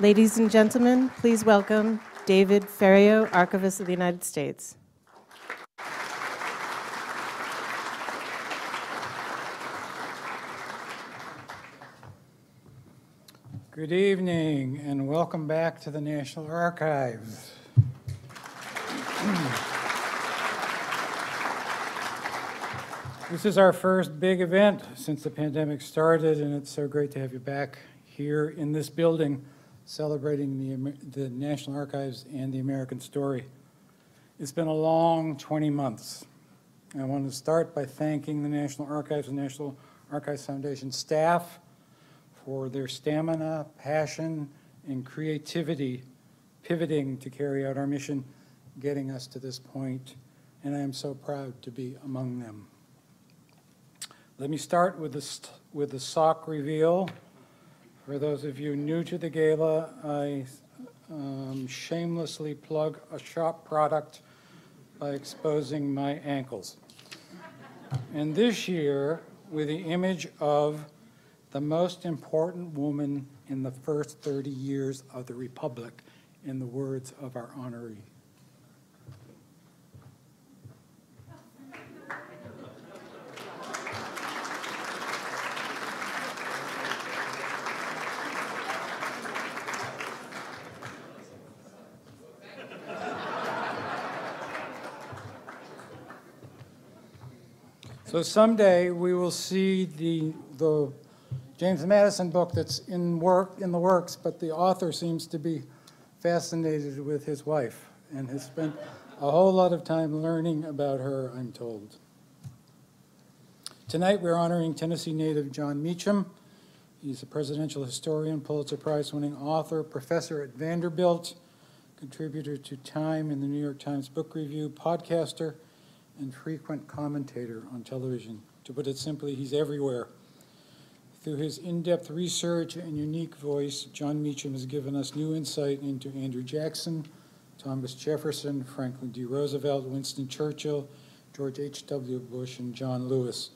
Ladies and gentlemen, please welcome David Ferriero, Archivist of the United States. Good evening and welcome back to the National Archives. This is our first big event since the pandemic started, and it's so great to have you back here in this building celebrating the, the National Archives and the American story. It's been a long 20 months. I want to start by thanking the National Archives and National Archives Foundation staff for their stamina, passion, and creativity pivoting to carry out our mission, getting us to this point, and I am so proud to be among them. Let me start with the, with the sock reveal. For those of you new to the gala, I um, shamelessly plug a shop product by exposing my ankles. And this year, with the image of the most important woman in the first 30 years of the Republic, in the words of our honoree. So someday we will see the, the James Madison book that's in work, in the works, but the author seems to be fascinated with his wife and has spent a whole lot of time learning about her, I'm told. Tonight we're honoring Tennessee native Jon Meacham. He's a presidential historian, Pulitzer Prize winning author, professor at Vanderbilt, contributor to Time and the New York Times Book Review, podcaster, and frequent commentator on television. To put it simply, he's everywhere. Through his in depth research and unique voice, Jon Meacham has given us new insight into Andrew Jackson, Thomas Jefferson, Franklin D. Roosevelt, Winston Churchill, George H.W. Bush, and John Lewis.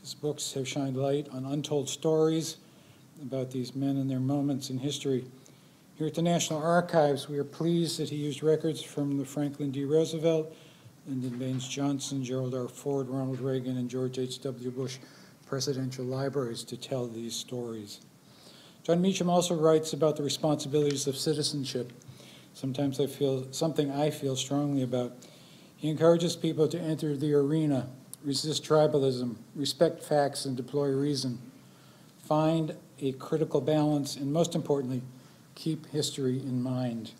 His books have shined light on untold stories about these men and their moments in history. Here at the National Archives, we are pleased that he used records from the Franklin D. Roosevelt, Lyndon Baines Johnson, Gerald R. Ford, Ronald Reagan, and George H.W. Bush presidential libraries to tell these stories. Jon Meacham also writes about the responsibilities of citizenship, sometimes I feel something I feel strongly about. He encourages people to enter the arena, resist tribalism, respect facts, and deploy reason. Find a critical balance, and most importantly, keep history in mind.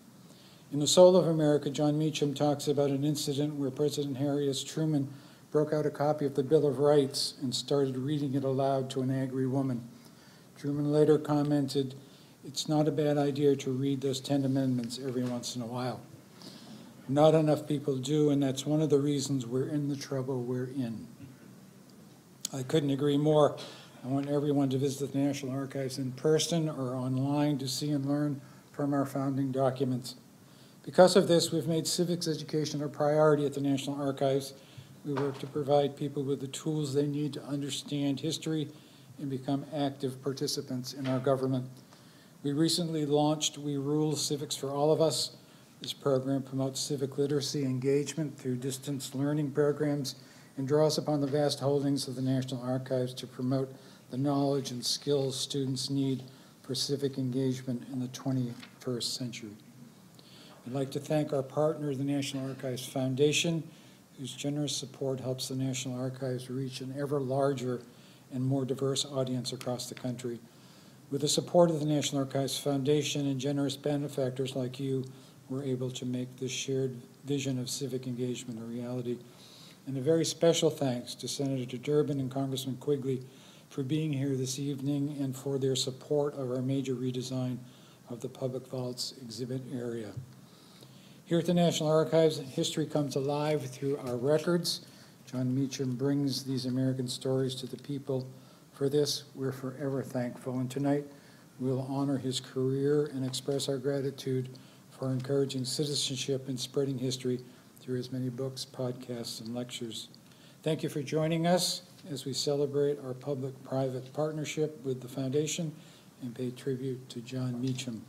In The Soul of America, Jon Meacham talks about an incident where President Harry S. Truman broke out a copy of the Bill of Rights and started reading it aloud to an angry woman. Truman later commented, It's not a bad idea to read those 10 amendments every once in a while. Not enough people do, and that's one of the reasons we're in the trouble we're in. I couldn't agree more. I want everyone to visit the National Archives in person or online to see and learn from our founding documents. Because of this, we've made civics education a priority at the National Archives. We work to provide people with the tools they need to understand history and become active participants in our government. We recently launched We Rule Civics for All of Us. This program promotes civic literacy engagement through distance learning programs and draws upon the vast holdings of the National Archives to promote the knowledge and skills students need for civic engagement in the 21st century. I'd like to thank our partner, the National Archives Foundation, whose generous support helps the National Archives reach an ever larger and more diverse audience across the country. With the support of the National Archives Foundation and generous benefactors like you, we're able to make this shared vision of civic engagement a reality. And a very special thanks to Senator Durbin and Congressman Quigley for being here this evening and for their support of our major redesign of the Public Vaults exhibit area. Here at the National Archives, history comes alive through our records. Jon Meacham brings these American stories to the people. For this, we're forever thankful. And tonight, we'll honor his career and express our gratitude for encouraging citizenship and spreading history through his many books, podcasts, and lectures. Thank you for joining us as we celebrate our public-private partnership with the foundation and pay tribute to Jon Meacham.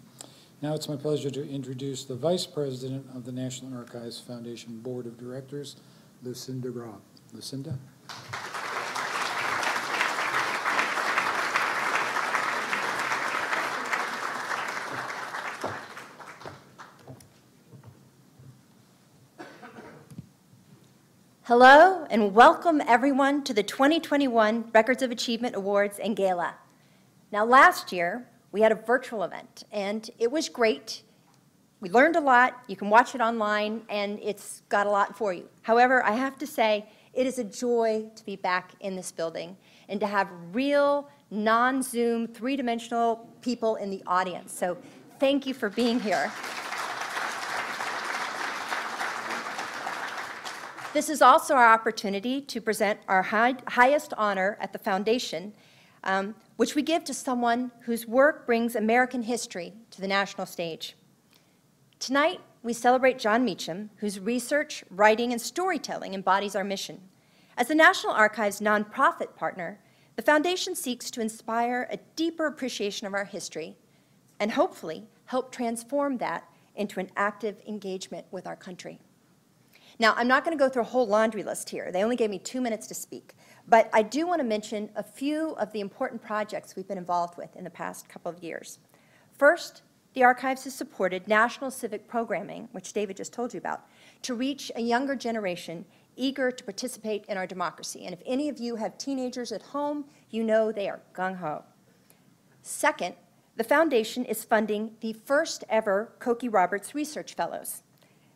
Now it's my pleasure to introduce the Vice President of the National Archives Foundation Board of Directors, Lucinda Robb. Lucinda? Hello and welcome everyone to the 2021 Records of Achievement Awards and Gala. Now last year, we had a virtual event and it was great. We learned a lot, you can watch it online and it's got a lot for you. However, I have to say, it is a joy to be back in this building and to have real, non-Zoom, three-dimensional people in the audience. So thank you for being here. This is also our opportunity to present our high, highest honor at the foundation, um, which we give to someone whose work brings American history to the national stage. Tonight, we celebrate Jon Meacham, whose research, writing, and storytelling embodies our mission. As the National Archives nonprofit partner, the foundation seeks to inspire a deeper appreciation of our history and hopefully help transform that into an active engagement with our country. Now, I'm not going to go through a whole laundry list here. They only gave me two minutes to speak. But I do want to mention a few of the important projects we've been involved with in the past couple of years. First, the Archives has supported national civic programming, which David just told you about, to reach a younger generation eager to participate in our democracy. And if any of you have teenagers at home, you know they are gung-ho. Second, the foundation is funding the first ever Cokie Roberts Research Fellows.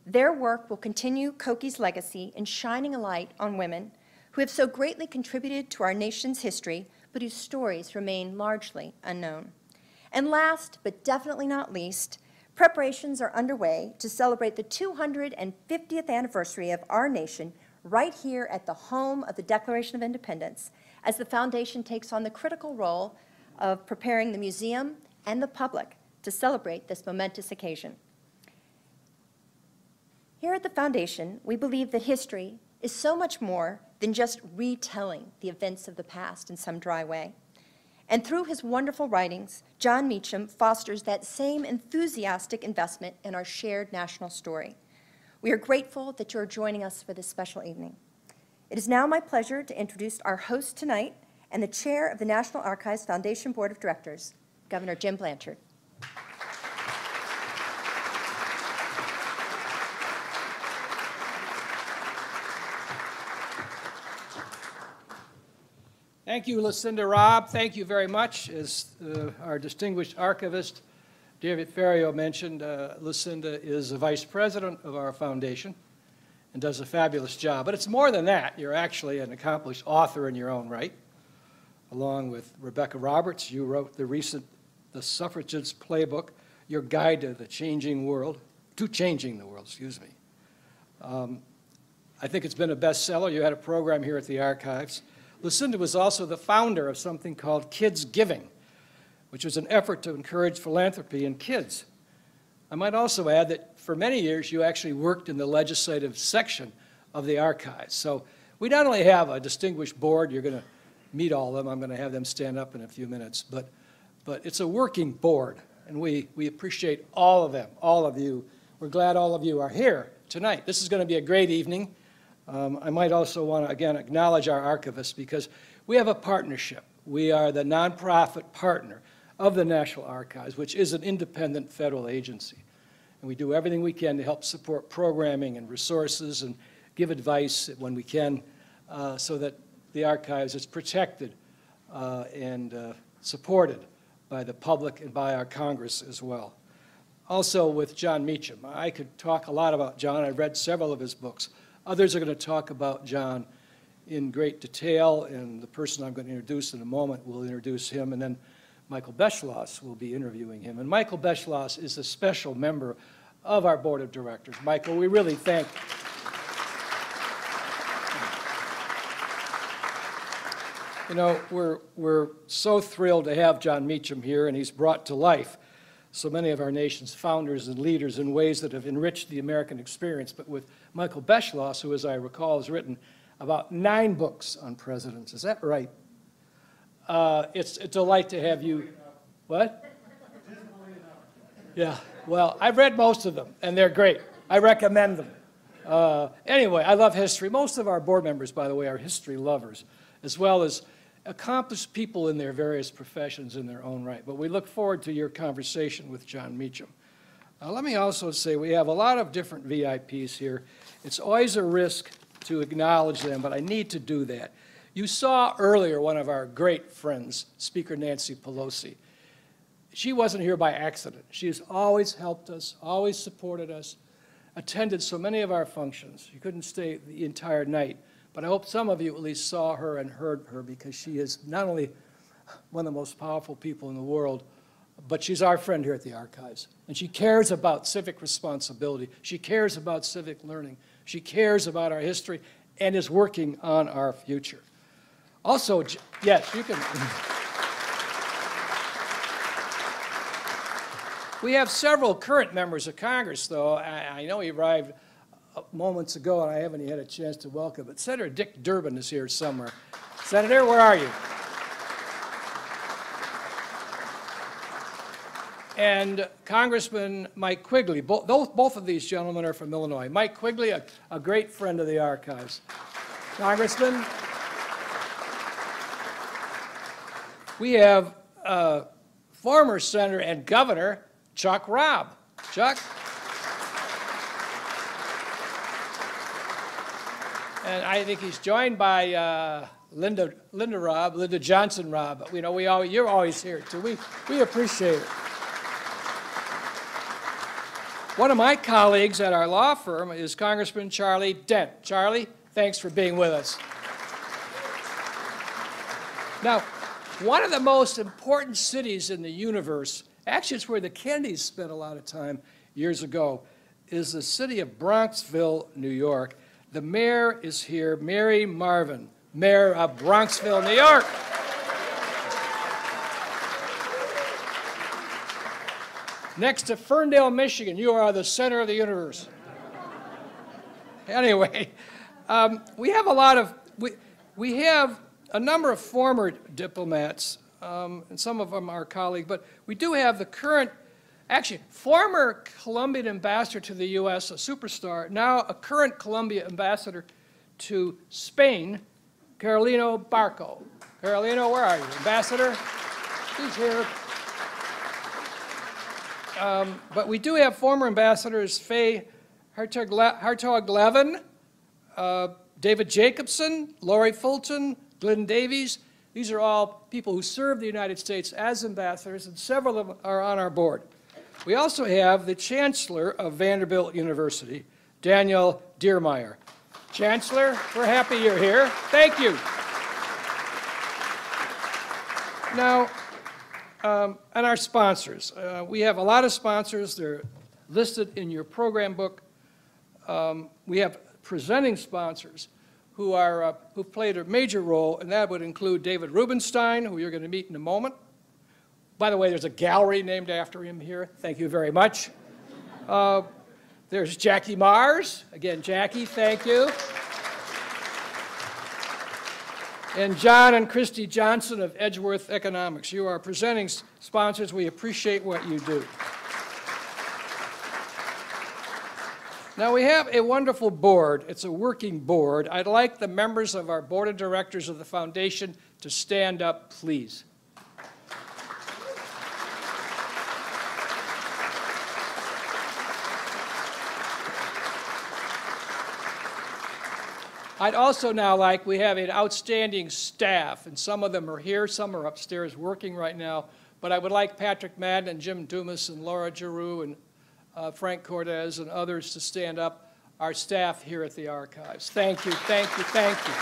Their work will continue Cokie's legacy in shining a light on women who have so greatly contributed to our nation's history, but whose stories remain largely unknown. And last, but definitely not least, preparations are underway to celebrate the 250th anniversary of our nation right here at the home of the Declaration of Independence as the Foundation takes on the critical role of preparing the museum and the public to celebrate this momentous occasion. Here at the Foundation, we believe that history is so much more than just retelling the events of the past in some dry way. And through his wonderful writings, Jon Meacham fosters that same enthusiastic investment in our shared national story. We are grateful that you are joining us for this special evening. It is now my pleasure to introduce our host tonight and the chair of the National Archives Foundation Board of Directors, Governor Jim Blanchard. Thank you, Lucinda Robb. Thank you very much. As uh, our distinguished archivist, David Ferriero mentioned, uh, Lucinda is the vice president of our foundation and does a fabulous job. But it's more than that. You're actually an accomplished author in your own right. Along with Rebecca Roberts, you wrote the recent The Suffragettes Playbook, your guide to the changing world, to changing the world, excuse me. Um, I think it's been a bestseller. You had a program here at the archives. Lucinda was also the founder of something called Kids Giving, which was an effort to encourage philanthropy in kids. I might also add that for many years you actually worked in the legislative section of the archives. So we not only have a distinguished board, you're going to meet all of them, I'm going to have them stand up in a few minutes, but, but it's a working board, and we, we appreciate all of them, all of you. We're glad all of you are here tonight. This is going to be a great evening. Um, I might also want to, again, acknowledge our archivists because we have a partnership. We are the nonprofit partner of the National Archives, which is an independent federal agency. And we do everything we can to help support programming and resources and give advice when we can uh, so that the archives is protected uh, and uh, supported by the public and by our Congress as well. Also with Jon Meacham. I could talk a lot about Jon. I've read several of his books. Others are going to talk about Jon in great detail, and the person I'm going to introduce in a moment will introduce him, and then Michael Beschloss will be interviewing him. And Michael Beschloss is a special member of our board of directors. Michael, we really thank You know, we're, we're so thrilled to have Jon Meacham here, and he's brought to life so many of our nation's founders and leaders in ways that have enriched the American experience. But with Michael Beschloss, who, as I recall, has written about nine books on presidents. Is that right? Uh, it's a delight to have you. What? Yeah. Well, I've read most of them, and they're great. I recommend them. Uh, Anyway, I love history. Most of our board members, by the way, are history lovers, as well as accomplished people in their various professions in their own right. But we look forward to your conversation with Jon Meacham. Uh, Let me also say, we have a lot of different VIPs here. It's always a risk to acknowledge them, but I need to do that. You saw earlier one of our great friends, Speaker Nancy Pelosi. She wasn't here by accident. She has always helped us, always supported us, attended so many of our functions. She couldn't stay the entire night, but I hope some of you at least saw her and heard her because she is not only one of the most powerful people in the world, but she's our friend here at the Archives. And she cares about civic responsibility. She cares about civic learning. She cares about our history and is working on our future. Also, yes, you can. We have several current members of Congress, though. I, I know he arrived moments ago, and I haven't had a chance to welcome, but Senator Dick Durbin is here somewhere. Senator, where are you? And Congressman Mike Quigley, both, both of these gentlemen are from Illinois. Mike Quigley, a, a great friend of the archives. Congressman, we have uh, former Senator and Governor Chuck Robb. Chuck? And I think he's joined by uh, Linda, Linda Robb, Linda Johnson Robb. You know, we all, you're always here too. We, we appreciate it. One of my colleagues at our law firm is Congressman Charlie Dent. Charlie, thanks for being with us. Now, one of the most important cities in the universe, actually it's where the Kennedys spent a lot of time years ago, is the city of Bronxville, New York. The mayor is here, Mary Marvin, mayor of Bronxville, New York. Next to Ferndale, Michigan, you are the center of the universe. Anyway, um, we have a lot of, we, we have a number of former diplomats, um, and some of them are colleagues, but we do have the current, actually, former Colombian ambassador to the U.S., a superstar, now a current Colombia ambassador to Spain, Carolina Barco. Carolina, where are you? Ambassador? He's here. Um, but we do have former ambassadors Faye Hartog Levin, uh, David Jacobson, Lori Fulton, Glenn Davies. These are all people who serve the United States as ambassadors, and several of them are on our board. We also have the Chancellor of Vanderbilt University, Daniel Diermeier. Chancellor, we're happy you're here. Thank you. Now, um, and our sponsors. Uh, we have a lot of sponsors. They're listed in your program book. Um, we have presenting sponsors who are uh, who've played a major role, and that would include David Rubenstein, who you're going to meet in a moment. By the way, there's a gallery named after him here. Thank you very much. Uh, there's Jackie Mars. Again, Jackie, thank you. And John and Christy Johnson of Edgeworth Economics. You are presenting sponsors. We appreciate what you do. Now, we have a wonderful board. It's a working board. I'd like the members of our board of directors of the foundation to stand up, please. I'd also now like, we have an outstanding staff, and some of them are here, some are upstairs working right now, but I would like Patrick Madden and Jim Dumas and Laura Giroux and uh, Frank Cortez and others to stand up, our staff here at the archives. Thank you, thank you, thank you.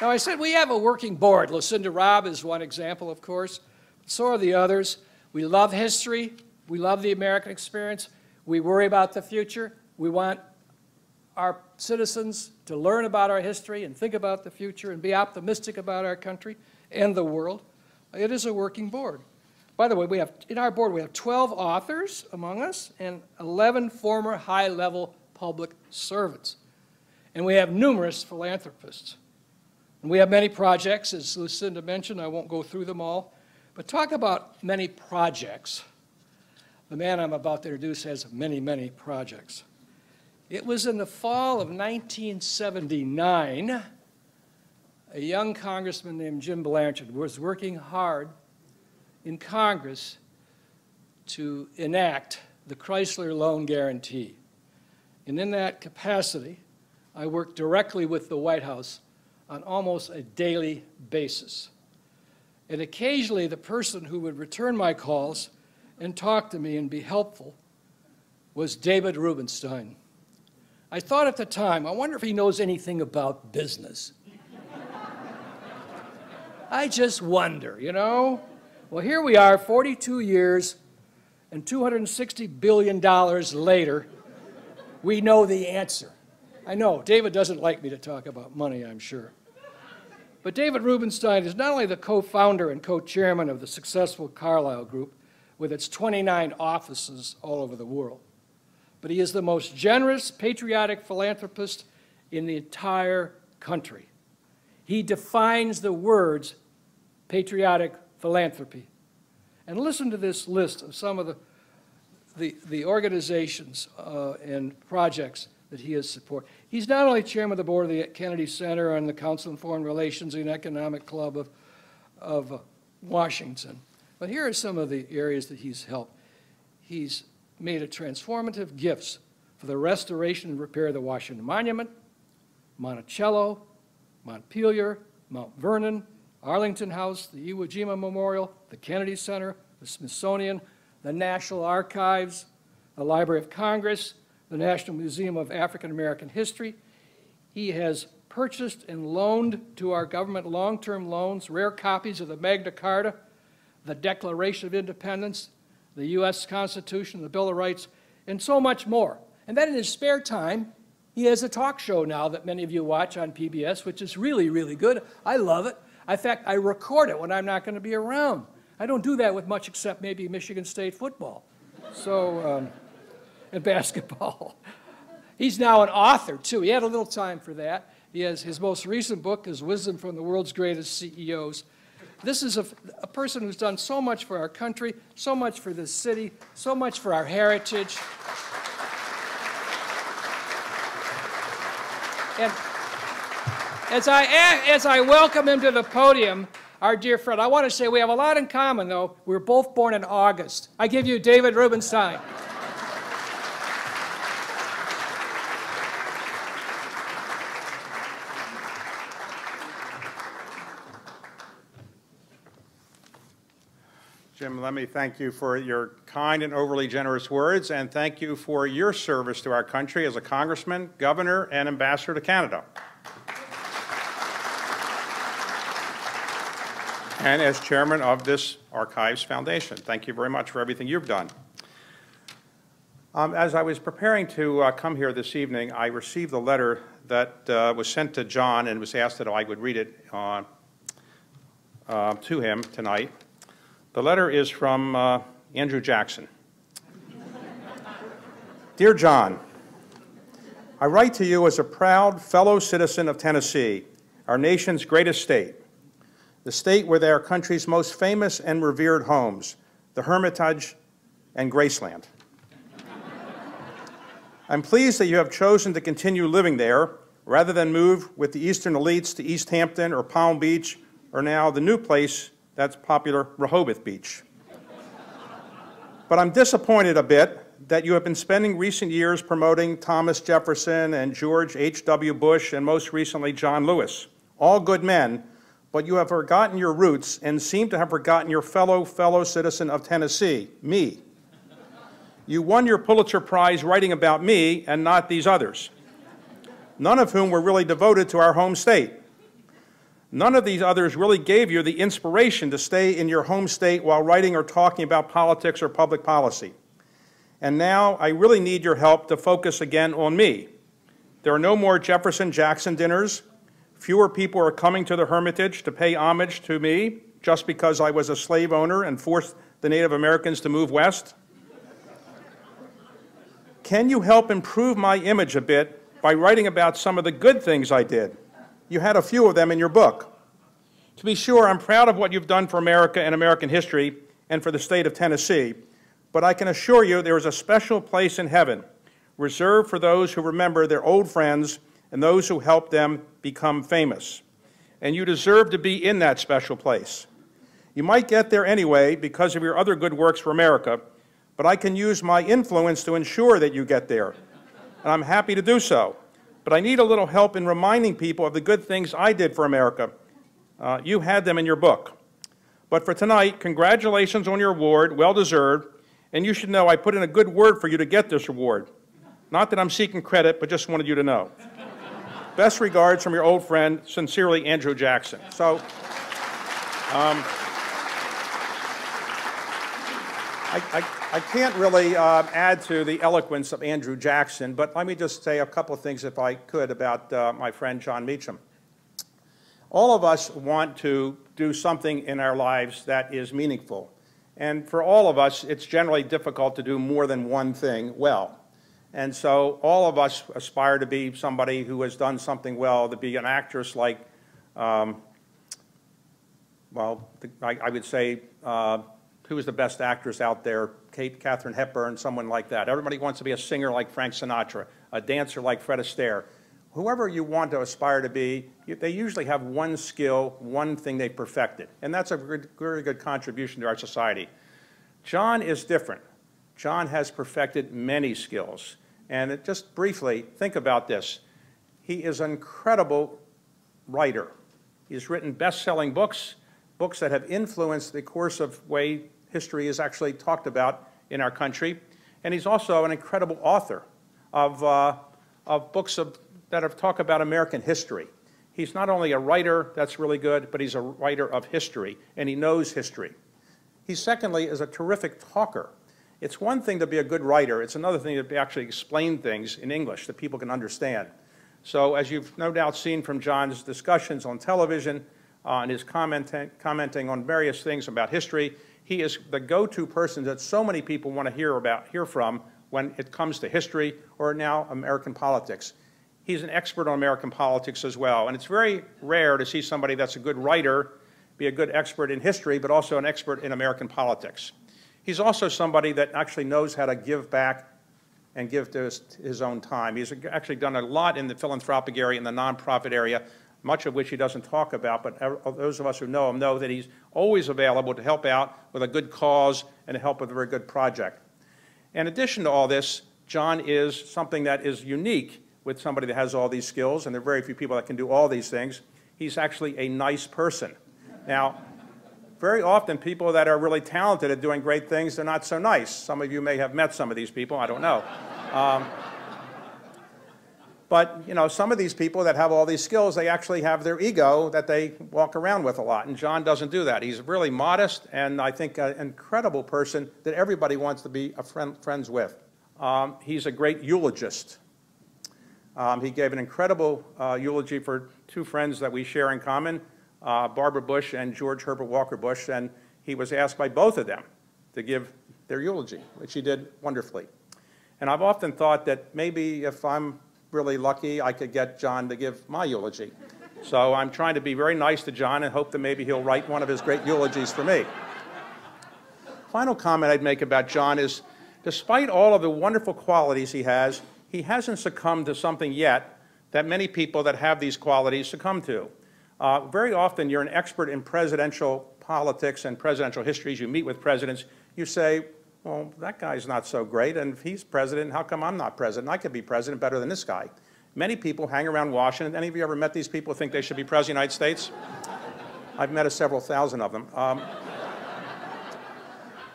now, I said we have a working board. Lucinda Robb is one example, of course. So are the others. We love history. We love the American experience. We worry about the future. We want our citizens to learn about our history and think about the future and be optimistic about our country and the world. It is a working board. By the way, we have, in our board, we have 12 authors among us and 11 former high-level public servants. And we have numerous philanthropists. And we have many projects, as Lucinda mentioned, I won't go through them all. But talk about many projects. The man I'm about to introduce has many, many projects. It was in the fall of 1979, a young congressman named Jim Blanchard was working hard in Congress to enact the Chrysler Loan Guarantee. And in that capacity, I worked directly with the White House on almost a daily basis. And occasionally, the person who would return my calls and talk to me and be helpful was David Rubenstein. I thought at the time, I wonder if he knows anything about business. I just wonder, you know? Well, here we are, 42 years and $260 billion later, we know the answer. I know, David doesn't like me to talk about money, I'm sure. But David Rubenstein is not only the co-founder and co-chairman of the successful Carlyle Group, with its 29 offices all over the world, but he is the most generous, patriotic philanthropist in the entire country. He defines the words patriotic philanthropy. And listen to this list of some of the, the, the organizations uh, and projects that he has supported. He's not only chairman of the board of the Kennedy Center and the Council on Foreign Relations and Economic Club of, of uh, Washington, but here are some of the areas that he's helped. He's made a transformative gifts for the restoration and repair of the Washington Monument, Monticello, Montpelier, Mount Vernon, Arlington House, the Iwo Jima Memorial, the Kennedy Center, the Smithsonian, the National Archives, the Library of Congress, the National Museum of African American History. He has purchased and loaned to our government long-term loans rare copies of the Magna Carta, the Declaration of Independence, the U.S. Constitution, the Bill of Rights, and so much more. And then in his spare time, he has a talk show now that many of you watch on PBS, which is really, really good. I love it. In fact, I record it when I'm not going to be around. I don't do that with much except maybe Michigan State football. So, um, and basketball. He's now an author, too. He had a little time for that. He has, his most recent book is Wisdom from the World's Greatest CEOs. This is a, a person who's done so much for our country, so much for this city, so much for our heritage. And as I, as I welcome him to the podium, our dear friend, I want to say we have a lot in common, though. We were both born in August. I give you David Rubenstein. Jim, let me thank you for your kind and overly generous words, and thank you for your service to our country as a congressman, governor, and ambassador to Canada. and as chairman of this Archives Foundation. Thank you very much for everything you've done. Um, as I was preparing to uh, come here this evening, I received a letter that uh, was sent to Jon and was asked that I would read it uh, uh to him tonight. The letter is from uh, Andrew Jackson. Dear Jon, I write to you as a proud fellow citizen of Tennessee, our nation's greatest state, the state where there are country's most famous and revered homes, the Hermitage and Graceland. I'm pleased that you have chosen to continue living there rather than move with the Eastern elites to East Hampton or Palm Beach or now the new place that's popular Rehoboth Beach. but I'm disappointed a bit that you have been spending recent years promoting Thomas Jefferson and George H.W. Bush and most recently John Lewis. All good men, but you have forgotten your roots and seem to have forgotten your fellow fellow citizen of Tennessee, me. You won your Pulitzer Prize writing about me and not these others, none of whom were really devoted to our home state. None of these others really gave you the inspiration to stay in your home state while writing or talking about politics or public policy. And now I really need your help to focus again on me. There are no more Jefferson Jackson dinners. Fewer people are coming to the Hermitage to pay homage to me just because I was a slave owner and forced the Native Americans to move west. Can you help improve my image a bit by writing about some of the good things I did? You had a few of them in your book. To be sure, I'm proud of what you've done for America and American history and for the state of Tennessee, but I can assure you there is a special place in heaven reserved for those who remember their old friends and those who helped them become famous. And you deserve to be in that special place. You might get there anyway because of your other good works for America, but I can use my influence to ensure that you get there. And I'm happy to do so. But I need a little help in reminding people of the good things I did for America. Uh, you had them in your book. But for tonight, congratulations on your award, well deserved, and you should know I put in a good word for you to get this award. Not that I'm seeking credit, but just wanted you to know. Best regards from your old friend, sincerely, Andrew Jackson. So, um, I, I, I can't really uh, add to the eloquence of Andrew Jackson, but let me just say a couple of things, if I could, about uh, my friend Jon Meacham. All of us want to do something in our lives that is meaningful. And for all of us, it's generally difficult to do more than one thing well. And so all of us aspire to be somebody who has done something well, to be an actress like, um, well, I, I, would say, uh, who is the best actress out there? Kate, Katharine Hepburn, someone like that. Everybody wants to be a singer like Frank Sinatra, a dancer like Fred Astaire. Whoever you want to aspire to be, they usually have one skill, one thing they perfected. And that's a very good contribution to our society. Jon is different. Jon has perfected many skills. And just briefly, think about this. He is an incredible writer. He's written best-selling books, books that have influenced the course of way history is actually talked about in our country. And he's also an incredible author of, uh, of books of, that have talked about American history. He's not only a writer that's really good, but he's a writer of history, and he knows history. He, secondly, is a terrific talker. It's one thing to be a good writer. It's another thing to actually explain things in English that people can understand. So as you've no doubt seen from Jon's discussions on television uh, and his commenting on various things about history, he is the go-to person that so many people want to hear about, hear from when it comes to history or now American politics. He's an expert on American politics as well, and it's very rare to see somebody that's a good writer be a good expert in history, but also an expert in American politics. He's also somebody that actually knows how to give back and give to his, his, own time. He's actually done a lot in the philanthropic area, in the nonprofit area, much of which he doesn't talk about, but those of us who know him know that he's always available to help out with a good cause and to help with a very good project. In addition to all this, Jon is something that is unique with somebody that has all these skills, and there are very few people that can do all these things. He's actually a nice person. Now, very often people that are really talented at doing great things, they're not so nice. Some of you may have met some of these people, I don't know. Um, but, you know, some of these people that have all these skills, they actually have their ego that they walk around with a lot. And Jon doesn't do that. He's a really modest and I think an incredible person that everybody wants to be a friend, friends with. Um, he's a great eulogist. Um, he gave an incredible uh, eulogy for two friends that we share in common, uh, Barbara Bush and George Herbert Walker Bush, and he was asked by both of them to give their eulogy, which he did wonderfully. And I've often thought that maybe if I'm really lucky, I could get Jon to give my eulogy. So I'm trying to be very nice to Jon and hope that maybe he'll write one of his great eulogies for me. Final comment I'd make about Jon is, despite all of the wonderful qualities he has, he hasn't succumbed to something yet that many people that have these qualities succumb to. Uh, very often you're an expert in presidential politics and presidential histories. You meet with presidents. You say, well, that guy's not so great, and if he's president, how come I'm not president? I could be president better than this guy. Many people hang around Washington. Any of you ever met these people who think they should be president of the United States? I've met a several thousand of them. Um,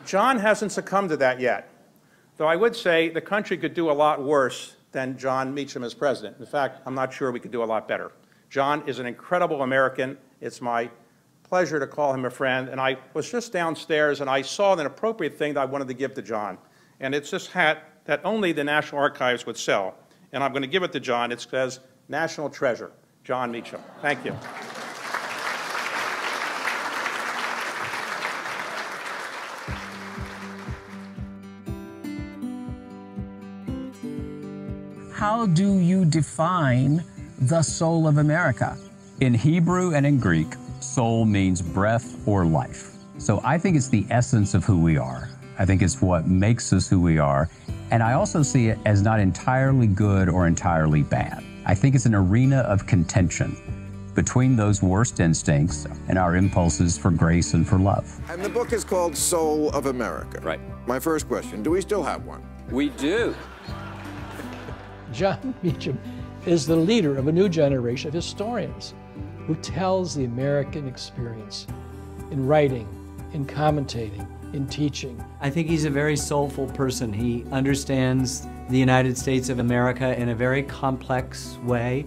Jon hasn't succumbed to that yet, though I would say the country could do a lot worse than Jon Meacham as president. In fact, I'm not sure we could do a lot better. Jon is an incredible American. It's my pleasure to call him a friend. And I was just downstairs and I saw an appropriate thing that I wanted to give to Jon. And it's this hat that only the National Archives would sell. And I'm going to give it to Jon. It says National Treasure, Jon Meacham. Thank you. How do you define the soul of America? In Hebrew and in Greek, soul means breath or life. So I think it's the essence of who we are. I think it's what makes us who we are. And I also see it as not entirely good or entirely bad. I think it's an arena of contention between those worst instincts and our impulses for grace and for love. And the book is called Soul of America. Right. My first question do we still have one? We do. Jon Meacham is the leader of a new generation of historians who tells the American experience in writing, in commentating, in teaching. I think he's a very soulful person. He understands the United States of America in a very complex way,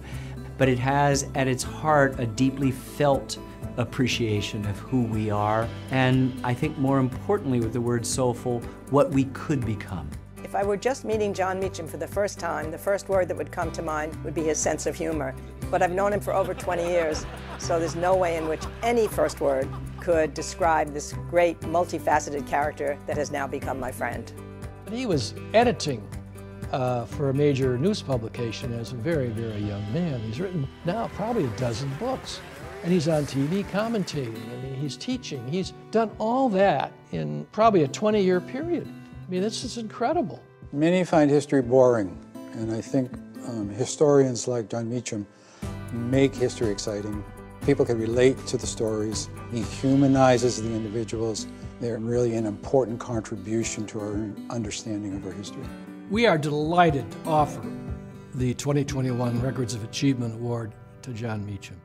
but it has at its heart a deeply felt appreciation of who we are, and I think more importantly, with the word soulful, what we could become. If I were just meeting Jon Meacham for the first time, the first word that would come to mind would be his sense of humor. But I've known him for over 20 years, so there's no way in which any first word could describe this great, multifaceted character that has now become my friend. He was editing uh, for a major news publication as a very, very young man. He's written now probably a dozen books. And he's on TV commentating. I mean, he's teaching. He's done all that in probably a 20 year period. I mean, this is incredible. Many find history boring, and I think um, historians like Jon Meacham make history exciting. People can relate to the stories. He humanizes the individuals. They're really an important contribution to our understanding of our history. We are delighted to offer the 2021 Records of Achievement Award to Jon Meacham.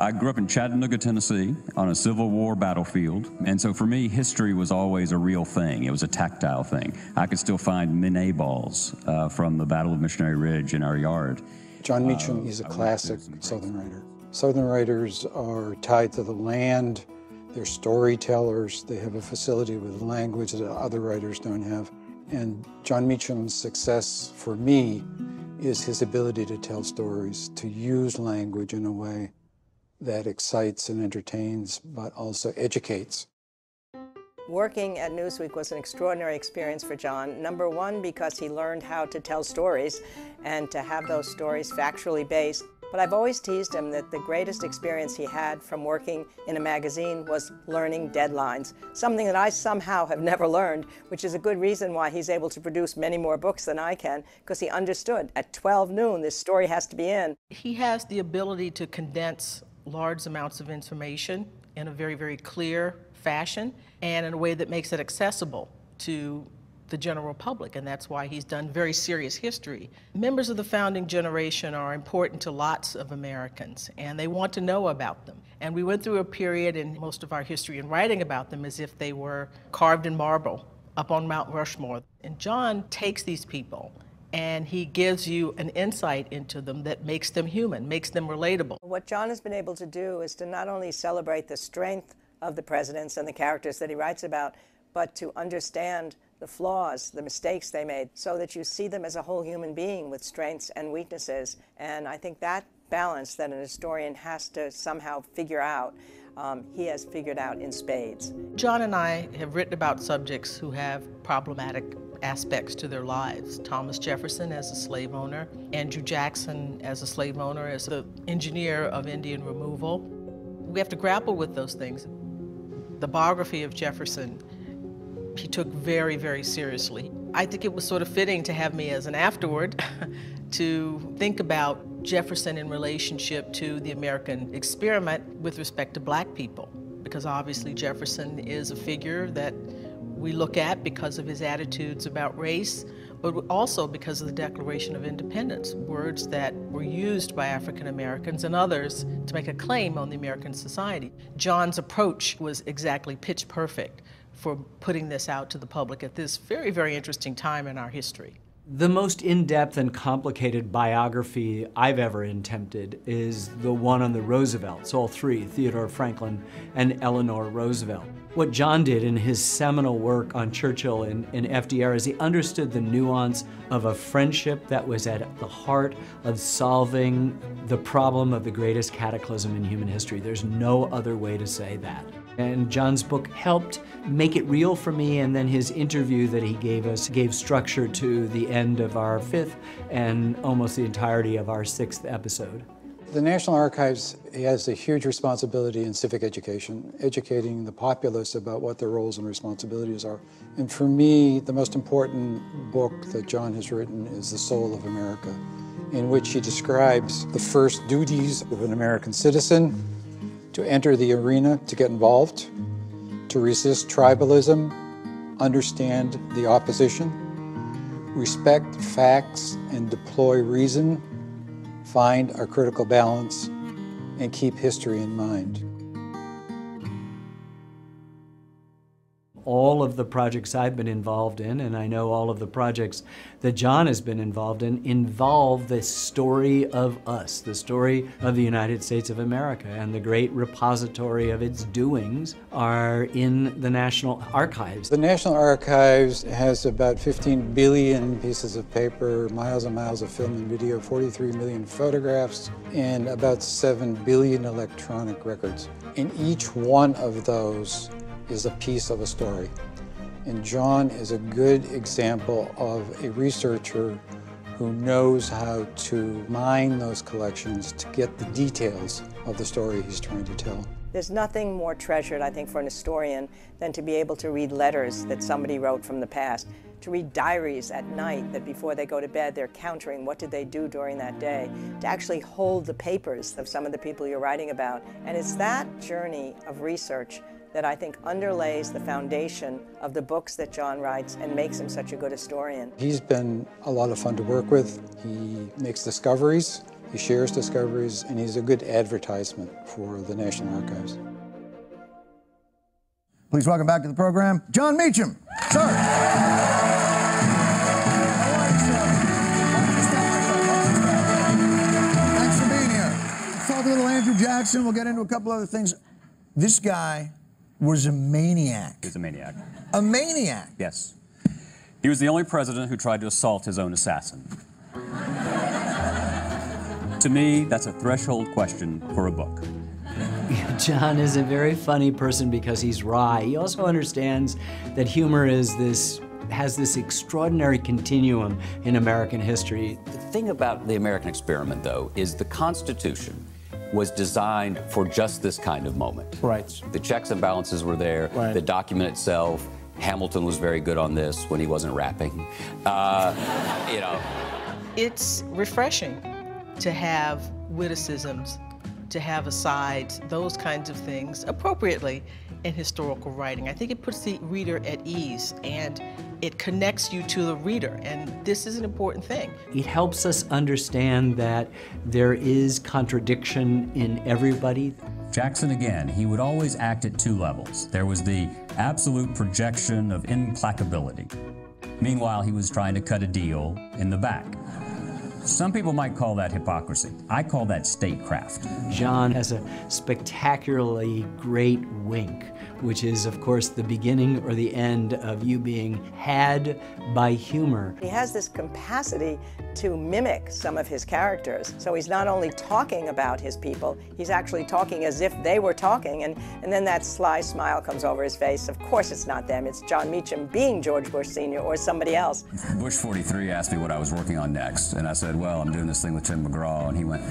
I grew up in Chattanooga, Tennessee, on a Civil War battlefield. And so for me, history was always a real thing. It was a tactile thing. I could still find Minié balls uh, from the Battle of Missionary Ridge in our yard. Jon Meacham is a classic Southern writer. Southern writers are tied to the land, they're storytellers, they have a facility with language that other writers don't have. And Jon Meacham's success for me is his ability to tell stories, to use language in a way that excites and entertains, but also educates. Working at Newsweek was an extraordinary experience for Jon. Number one, because he learned how to tell stories and to have those stories factually based. But I've always teased him that the greatest experience he had from working in a magazine was learning deadlines, something that I somehow have never learned, which is a good reason why he's able to produce many more books than I can, because he understood at 12 noon this story has to be in. He has the ability to condense large amounts of information in a very, very clear fashion and in a way that makes it accessible to the general public, and that's why he's done very serious history. Members of the founding generation are important to lots of Americans, and they want to know about them. And we went through a period in most of our history in writing about them as if they were carved in marble up on Mount Rushmore. And Jon takes these people and he gives you an insight into them that makes them human, makes them relatable. What Jon has been able to do is to not only celebrate the strength of the presidents and the characters that he writes about, but to understand the flaws, the mistakes they made, so that you see them as a whole human being with strengths and weaknesses. And I think that balance that an historian has to somehow figure out, um, he has figured out in spades. Jon and I have written about subjects who have problematic aspects to their lives. Thomas Jefferson as a slave owner, Andrew Jackson as a slave owner, as the engineer of Indian removal. We have to grapple with those things. The biography of Jefferson, he took very, very seriously. I think it was sort of fitting to have me as an afterword to think about Jefferson in relationship to the American experiment with respect to black people, because obviously Jefferson is a figure that we look at because of his attitudes about race, but also because of the Declaration of Independence, words that were used by African Americans and others to make a claim on the American society. Jon's approach was exactly pitch perfect for putting this out to the public at this very, very interesting time in our history. The most in-depth and complicated biography I've ever attempted is the one on the Roosevelts, all three, Theodore Franklin and Eleanor Roosevelt. What Jon did in his seminal work on Churchill and, and FDR is he understood the nuance of a friendship that was at the heart of solving the problem of the greatest cataclysm in human history. There's no other way to say that. And Jon's book helped make it real for me, and then his interview that he gave us gave structure to the end of our fifth and almost the entirety of our sixth episode. The National Archives has a huge responsibility in civic education, educating the populace about what their roles and responsibilities are. And for me, the most important book that Jon has written is The Soul of America, in which he describes the first duties of an American citizen to enter the arena, to get involved, to resist tribalism, understand the opposition, respect facts and deploy reason find our critical balance, and keep history in mind. All of the projects I've been involved in, and I know all of the projects that Jon has been involved in, involve the story of us, the story of the United States of America. And the great repository of its doings are in the National Archives. The National Archives has about 15 billion pieces of paper, miles and miles of film and video, 43 million photographs, and about 7 billion electronic records. In each one of those, is a piece of a story. And Jon is a good example of a researcher who knows how to mine those collections to get the details of the story he's trying to tell. There's nothing more treasured, I think, for an historian than to be able to read letters that somebody wrote from the past, to read diaries at night that before they go to bed they're countering what did they do during that day, to actually hold the papers of some of the people you're writing about. And it's that journey of research that I think underlays the foundation of the books that Jon writes and makes him such a good historian. He's been a lot of fun to work with. He makes discoveries, he shares discoveries, and he's a good advertisement for the National Archives. Please welcome back to the program, Jon Meacham. Sir. Thanks for being here. Talk a little Andrew Jackson. We'll get into a couple other things. This guy was a maniac. He was a maniac. A maniac. Yes. He was the only president who tried to assault his own assassin. to me, that's a threshold question for a book. Jon is a very funny person because he's wry. He also understands that humor is this has this extraordinary continuum in American history. The thing about the American experiment, though, is the Constitution was designed for just this kind of moment. Right. The checks and balances were there. Right. The document itself, Hamilton was very good on this when he wasn't rapping. Uh, you know. It's refreshing to have witticisms, to have asides, those kinds of things appropriately in historical writing. I think it puts the reader at ease and it connects you to the reader, and this is an important thing. It helps us understand that there is contradiction in everybody. Jackson, again, he would always act at two levels. There was the absolute projection of implacability. Meanwhile, he was trying to cut a deal in the back. Some people might call that hypocrisy. I call that statecraft. Jon has a spectacularly great wink, which is, of course, the beginning or the end of you being had by humor. He has this capacity to mimic some of his characters. So he's not only talking about his people, he's actually talking as if they were talking, and, and then that sly smile comes over his face. Of course it's not them, it's Jon Meacham being George Bush Sr. or somebody else. Bush 43 asked me what I was working on next, and I said, well, I'm doing this thing with Tim McGraw, and he went,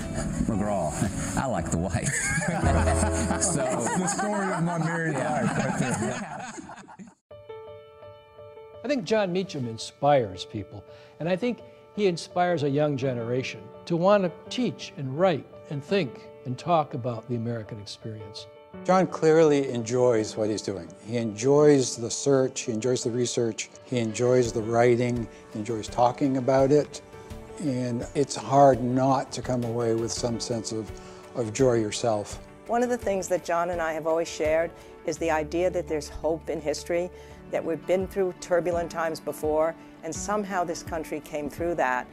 McGraw, I like the wife. so the story of my married life right there. I think Jon Meacham inspires people, and I think he inspires a young generation to want to teach and write and think and talk about the American experience. Jon clearly enjoys what he's doing. He enjoys the search, he enjoys the research, he enjoys the writing, he enjoys talking about it, and it's hard not to come away with some sense of, of joy yourself. One of the things that Jon and I have always shared is the idea that there's hope in history, that we've been through turbulent times before, and somehow this country came through that.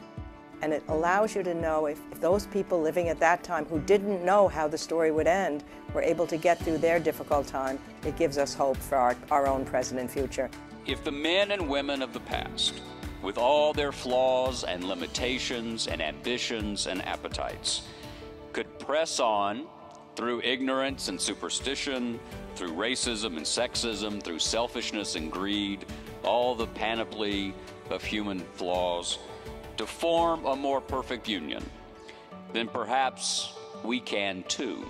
And it allows you to know if, if, those people living at that time who didn't know how the story would end were able to get through their difficult time, it gives us hope for our, our own present and future. If the men and women of the past, with all their flaws and limitations and ambitions and appetites, could press on through ignorance and superstition, through racism and sexism, through selfishness and greed, all the panoply of human flaws, to form a more perfect union, then perhaps we can too.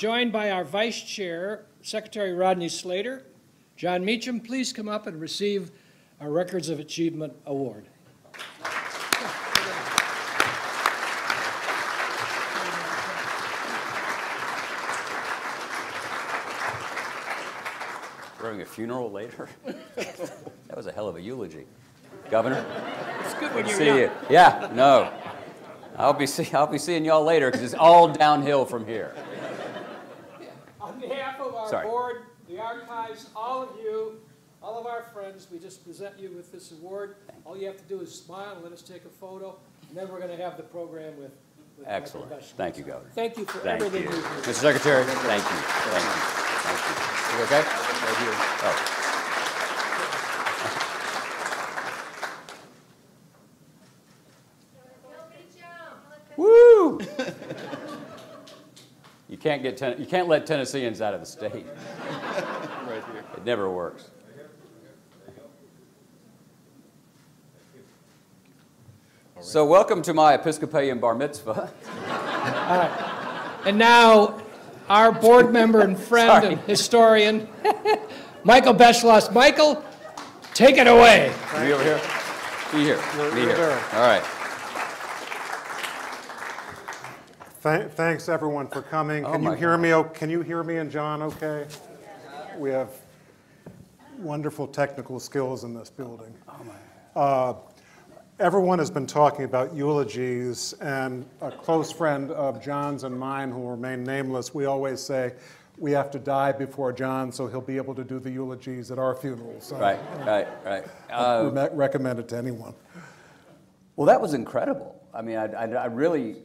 Joined by our Vice Chair, Secretary Rodney Slater. Jon Meacham, please come up and receive our Records of Achievement Award. We're having a funeral later? that was a hell of a eulogy. Governor? It's good when you're see young. you. Yeah, no. I'll be, see, I'll be seeing y'all later because it's all downhill from here. On behalf of our Sorry. board, the archives, all of you, all of our friends, we just present you with this award. All you have to do is smile and let us take a photo, and then we're going to have the program with. with Excellent. Thank you, Governor. Thank you for Thank everything you. you do. Mr. Secretary, thank you. Thank you. Thank you. You okay? Right here. Oh. Woo! You can't get, ten- you can't let Tennesseans out of the state. Right here. It never works. So welcome to my Episcopalian bar mitzvah. And now, our board member and friend and historian, Michael Beschloss. Michael, take it away. Be over here. Be here. You're- Be you're here. All right. Thank- Thanks, everyone, for coming. Oh, Can you my hear me, o- can you hear me and Jon okay? We have wonderful technical skills in this building. Uh, Everyone has been talking about eulogies, and a close friend of Jon's and mine, who will remain nameless, we always say, we have to die before Jon, so he'll be able to do the eulogies at our funerals. So Right, right, right. I Uh, re- recommend it to anyone. Well, that was incredible. I mean, I, I, I really,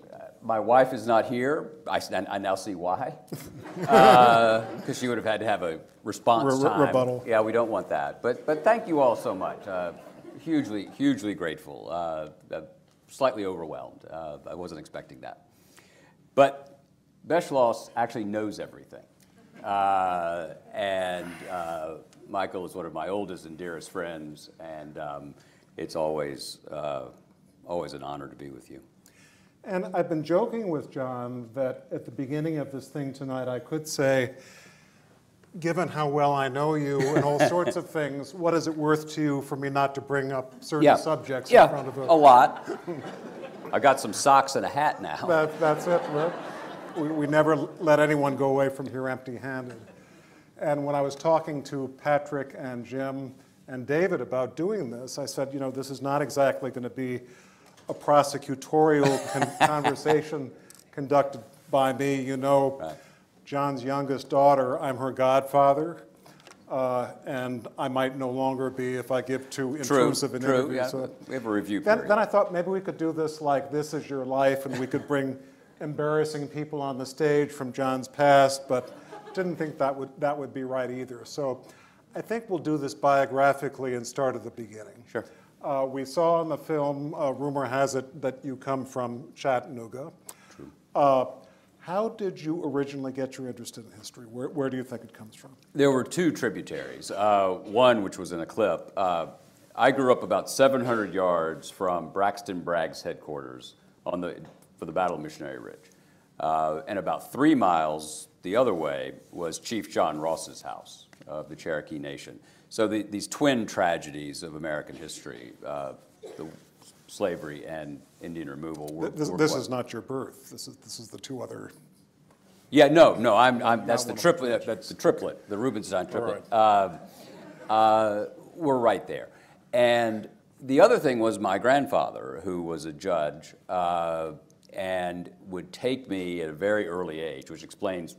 my wife is not here. I now see why. Because she would have had to have a response Re- re- time. rebuttal. Yeah, we don't want that. But, but thank you all so much. Uh, hugely, hugely grateful. Uh, uh, slightly overwhelmed. Uh, I wasn't expecting that. But Beschloss actually knows everything. Uh, and uh, Michael is one of my oldest and dearest friends, and um, it's always, uh, always an honor to be with you. And I've been joking with Jon that at the beginning of this thing tonight, I could say, given how well I know you and all sorts of things, what is it worth to you for me not to bring up certain Yeah. subjects yeah, in front of a lot. I got some socks and a hat now. That, that's it, right? We, we never let anyone go away from here empty-handed. And when I was talking to Patrick and Jim and David about doing this, I said, you know, this is not exactly going to be a prosecutorial con- conversation conducted by me. You know, Jon's youngest daughter, I'm her godfather. Uh, and I might no longer be if I give too True, intrusive an true, interview. yeah. So We have a review then, period. then I thought maybe we could do this like This Is Your Life, and we could bring embarrassing people on the stage from Jon's past, but didn't think that would, that would be right either. So I think we'll do this biographically and start at the beginning. Sure. Uh, we saw in the film, uh, rumor has it that you come from Chattanooga. True. Uh, how did you originally get your interest in history? Where, where do you think it comes from? There were two tributaries. Uh, one, which was in a clip. Uh, I grew up about 700 yards from Braxton Bragg's headquarters on the, for the Battle of Missionary Ridge. Uh, and about three miles the other way was Chief John Ross's house of the Cherokee Nation. So the, these twin tragedies of American history, uh, the slavery and Indian removal, were, This, were this what- is not your birth. This is, this is the two other. yeah, no, no, I'm, I'm, that's the one of triplet, that's the triplet, the Rubenstein triplet. Um, uh, We're right there. And the other thing was my grandfather, who was a judge, uh, and would take me at a very early age, which explains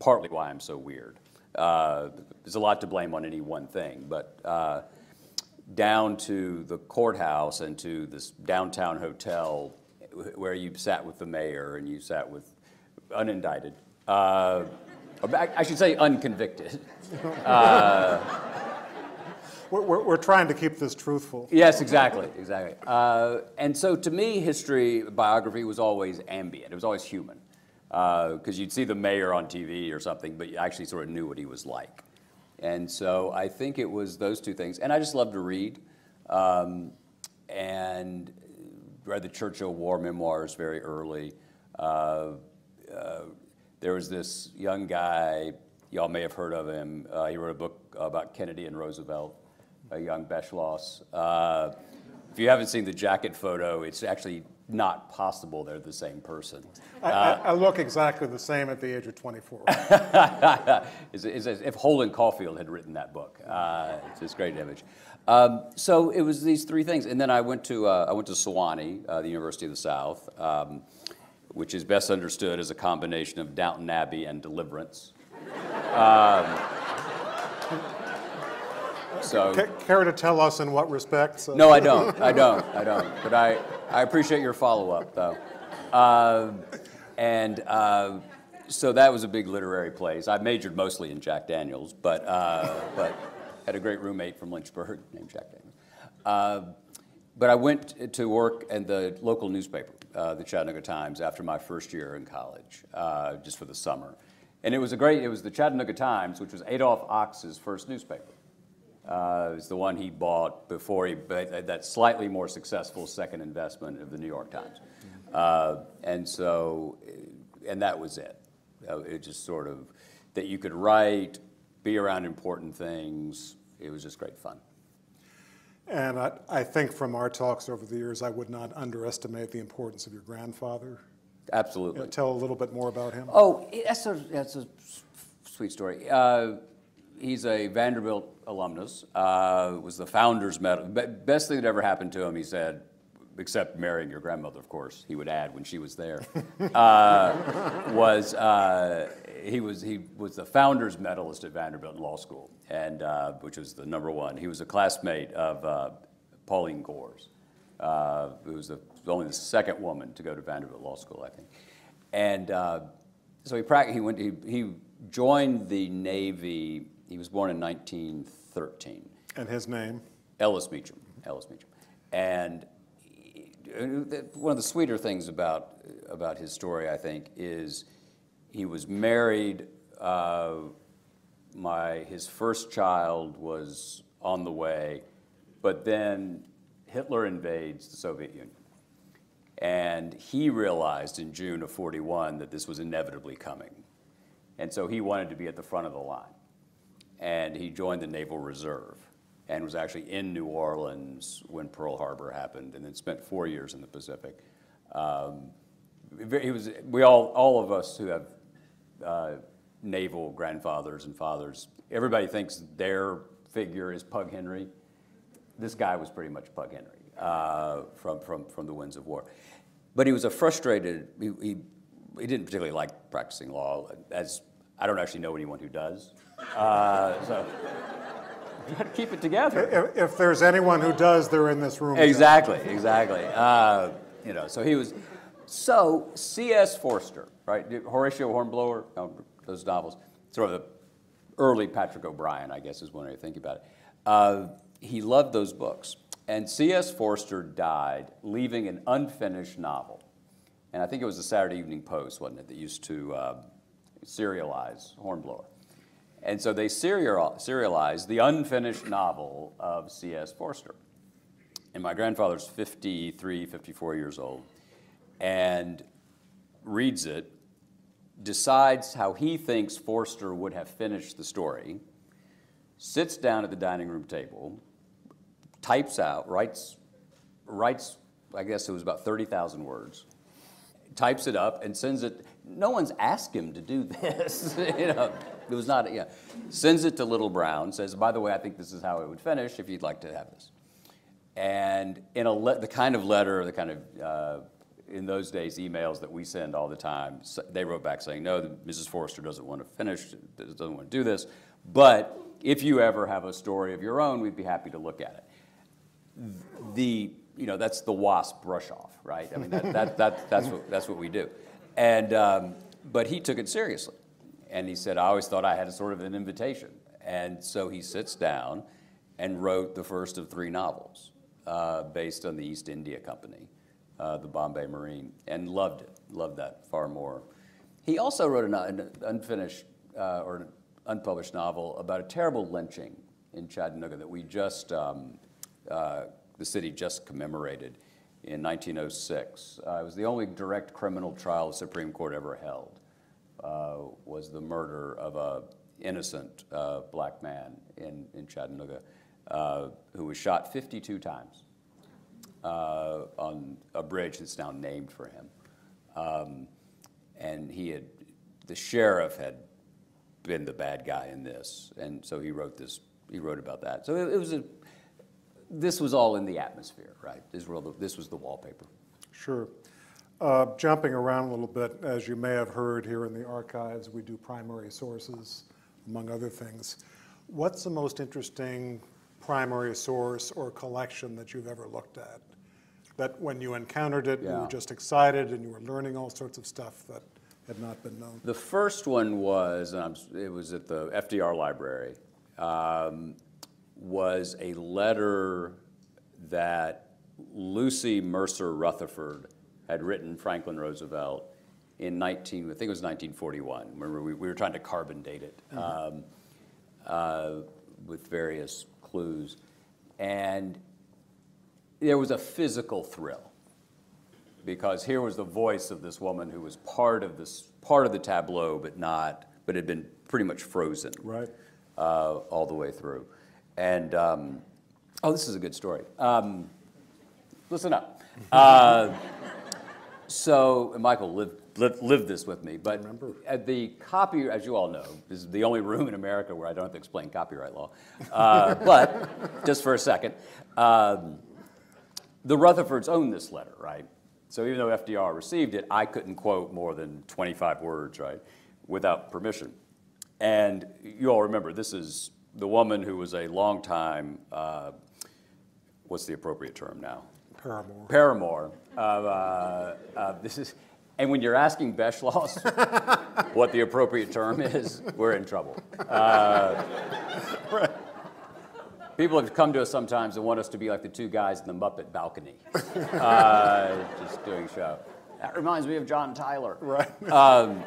partly why I'm so weird. Uh, There's a lot to blame on any one thing, but uh, down to the courthouse and to this downtown hotel where you sat with the mayor and you sat with unindicted. Uh, I I should say unconvicted. Uh, We're, we're, we're trying to keep this truthful. Yes, exactly, exactly. Uh, and so to me, history biography was always ambient. It was always human, because you'd see the mayor on TV or something, but you actually sort of knew what he was like. And so I think it was those two things. And I just love to read, um, and read the Churchill War memoirs very early. Uh, uh, there was this young guy, y'all may have heard of him. Uh, he wrote a book about Kennedy and Roosevelt a young Beschloss. Uh, if you haven't seen the jacket photo, it's actually not possible they're the same person. I, I, I look exactly the same at the age of 24. it's, it's as if Holden Caulfield had written that book. Uh, it's this great image. Um, so it was these three things, and then I went to uh, I went to Sewanee, uh, the University of the South, um, which is best understood as a combination of Downton Abbey and Deliverance. Um, so Ca- Care to tell us in what respects? no, I don't. I don't. I don't. But I, I appreciate your follow up, though. Uh, and uh, so that was a big literary place. I majored mostly in Jack Daniels, but, uh, but had a great roommate from Lynchburg named Jack Daniels. Uh, but I went to work in the local newspaper, uh, the Chattanooga Times, after my first year in college, uh, just for the summer. And it was a great, it was the Chattanooga Times, which was Adolph Ochs's first newspaper. Uh, it was the one he bought before he, but that slightly more successful second investment of the New York Times. Uh, and so, and that was it. Uh, It just sort of, that you could write, be around important things. It was just great fun. And I, I think from our talks over the years, I would not underestimate the importance of your grandfather. Absolutely. Yeah, tell a little bit more about him. Oh, that's a, that's a sweet story. Uh, he's a Vanderbilt alumnus, uh, was the founder's medal. Be- best thing that ever happened to him, he said, except marrying your grandmother, of course, he would add when she was there, uh, was uh, he was he was the founder's medalist at Vanderbilt Law School, and uh, which was the number one. He was a classmate of uh, Pauline Gore's, uh, who was the, only the second woman to go to Vanderbilt Law School, I think. And uh, so he, he went. He, he joined the Navy. He was born in 1913. And his name? Ellis Meacham. Ellis Meacham. And one of the sweeter things about about his story, I think, is he was married. Uh, my his first child was on the way, but then Hitler invades the Soviet Union. And he realized in June of 41 that this was inevitably coming. And so he wanted to be at the front of the line. And he joined the Naval Reserve and was actually in New Orleans when Pearl Harbor happened and then spent four years in the Pacific. Um, he was, we all, all of us who have uh, naval grandfathers and fathers, everybody thinks their figure is Pug Henry. This guy was pretty much Pug Henry uh, from, from, from the Winds of War. But he was a frustrated, he, he, he didn't particularly like practicing law, as I don't actually know anyone who does. Uh, so, got to keep it together. If, if there's anyone who does, they're in this room. Exactly, exactly. Uh, you know, so he was. So C.S. Forester, right? Horatio Hornblower, um, those novels, sort of the early Patrick O'Brian, I guess, is when I think about it. Uh, he loved those books, and C.S. Forester died, leaving an unfinished novel. And I think it was the Saturday Evening Post, wasn't it, that used to uh, serialize Hornblower. And so they serial, serialized the unfinished novel of C.S. Forester. And my grandfather's 53, 54 years old, and reads it, decides how he thinks Forester would have finished the story, sits down at the dining room table, types out, writes, writes I guess it was about 30,000 words, types it up and sends it. No one's asked him to do this. you know, it was not, yeah. Sends it to Little Brown, says, by the way, I think this is how it would finish if you'd like to have this. And in a le- the kind of letter, the kind of, uh, in those days, emails that we send all the time, s- they wrote back saying, no, Mrs. Forester doesn't want to finish, doesn't want to do this, but if you ever have a story of your own, we'd be happy to look at it. The you know, that's the WASP brush off, right? I mean, that, that, that, that's, what, that's what we do. And, um, but he took it seriously. And he said, I always thought I had a sort of an invitation. And so he sits down and wrote the first of three novels uh, based on the East India Company, uh, the Bombay Marine, and loved it, loved that far more. He also wrote an, an unfinished uh, or an unpublished novel about a terrible lynching in Chattanooga that we just, um, uh, the city just commemorated in 1906. Uh, it was the only direct criminal trial the Supreme Court ever held, was the murder of a innocent uh, black man in, in Chattanooga uh, who was shot 52 times uh, on a bridge that's now named for him. Um, and he had, the sheriff had been the bad guy in this, and so he wrote this. He wrote about that. So it, it was a. This was all in the atmosphere, right? This, the, this was the wallpaper. Sure. Uh, jumping around a little bit, as you may have heard here in the archives, we do primary sources, among other things. What's the most interesting primary source or collection that you've ever looked at? That when you encountered it, you were just excited and you were learning all sorts of stuff that had not been known. The first one was, and it was at the FDR Library, um, was a letter that Lucy Mercer Rutherfurd had written Franklin Roosevelt in 19, I think it was 1941. Remember, we, we were trying to carbon date it um, uh, with various clues. And there was a physical thrill because here was the voice of this woman who was part of this part of the tableau, but not, but had been pretty much frozen right uh, all the way through. And um, oh, this is a good story. Um, listen up. Uh, so Michael lived, lived lived this with me, but at the copy, as you all know, this is the only room in America where I don't have to explain copyright law. Uh, but just for a second. Um, the Rutherfurds own this letter, right? So even though FDR received it, I couldn't quote more than 25 words, right, without permission. And you all remember, this is the woman who was a longtime, uh, what's the appropriate term now? Paramore. paramour. uh, uh, this is, and when you're asking Beschloss what the appropriate term is, we're in trouble. Uh, People have come to us sometimes and want us to be like the two guys in the Muppet balcony, uh, just doing show. That reminds me of John Tyler. Right. Um,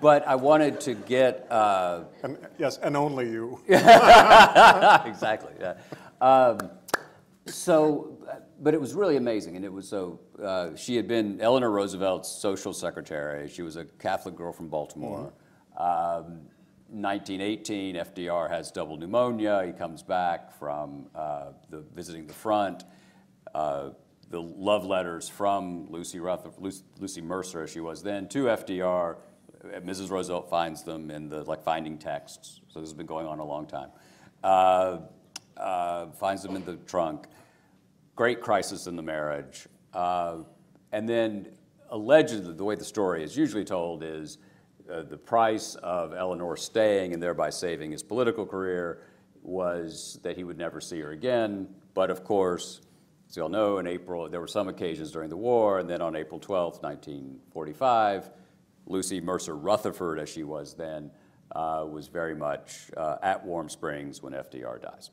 but I wanted to get. Uh, And, yes, and only you. exactly. Yeah. Um, so, but it was really amazing, and it was so. Uh, she had been Eleanor Roosevelt's social secretary. She was a Catholic girl from Baltimore. Um, 1918, FDR has double pneumonia. He comes back from uh, the, visiting the front. Uh, the love letters from Lucy, Rutherfurd, Lucy, Lucy Mercer, as she was then, to FDR. Mrs. Roosevelt finds them in the like finding texts. So this has been going on a long time. Uh, uh, finds them in the trunk. Great crisis in the marriage. Uh, and then allegedly, the way the story is usually told is uh, the price of Eleanor staying and thereby saving his political career was that he would never see her again. But of course, as you all know, in April, there were some occasions during the war, and then on April 12th, 1945, Lucy Mercer Rutherfurd, as she was then, uh, was very much uh, at Warm Springs when FDR dies.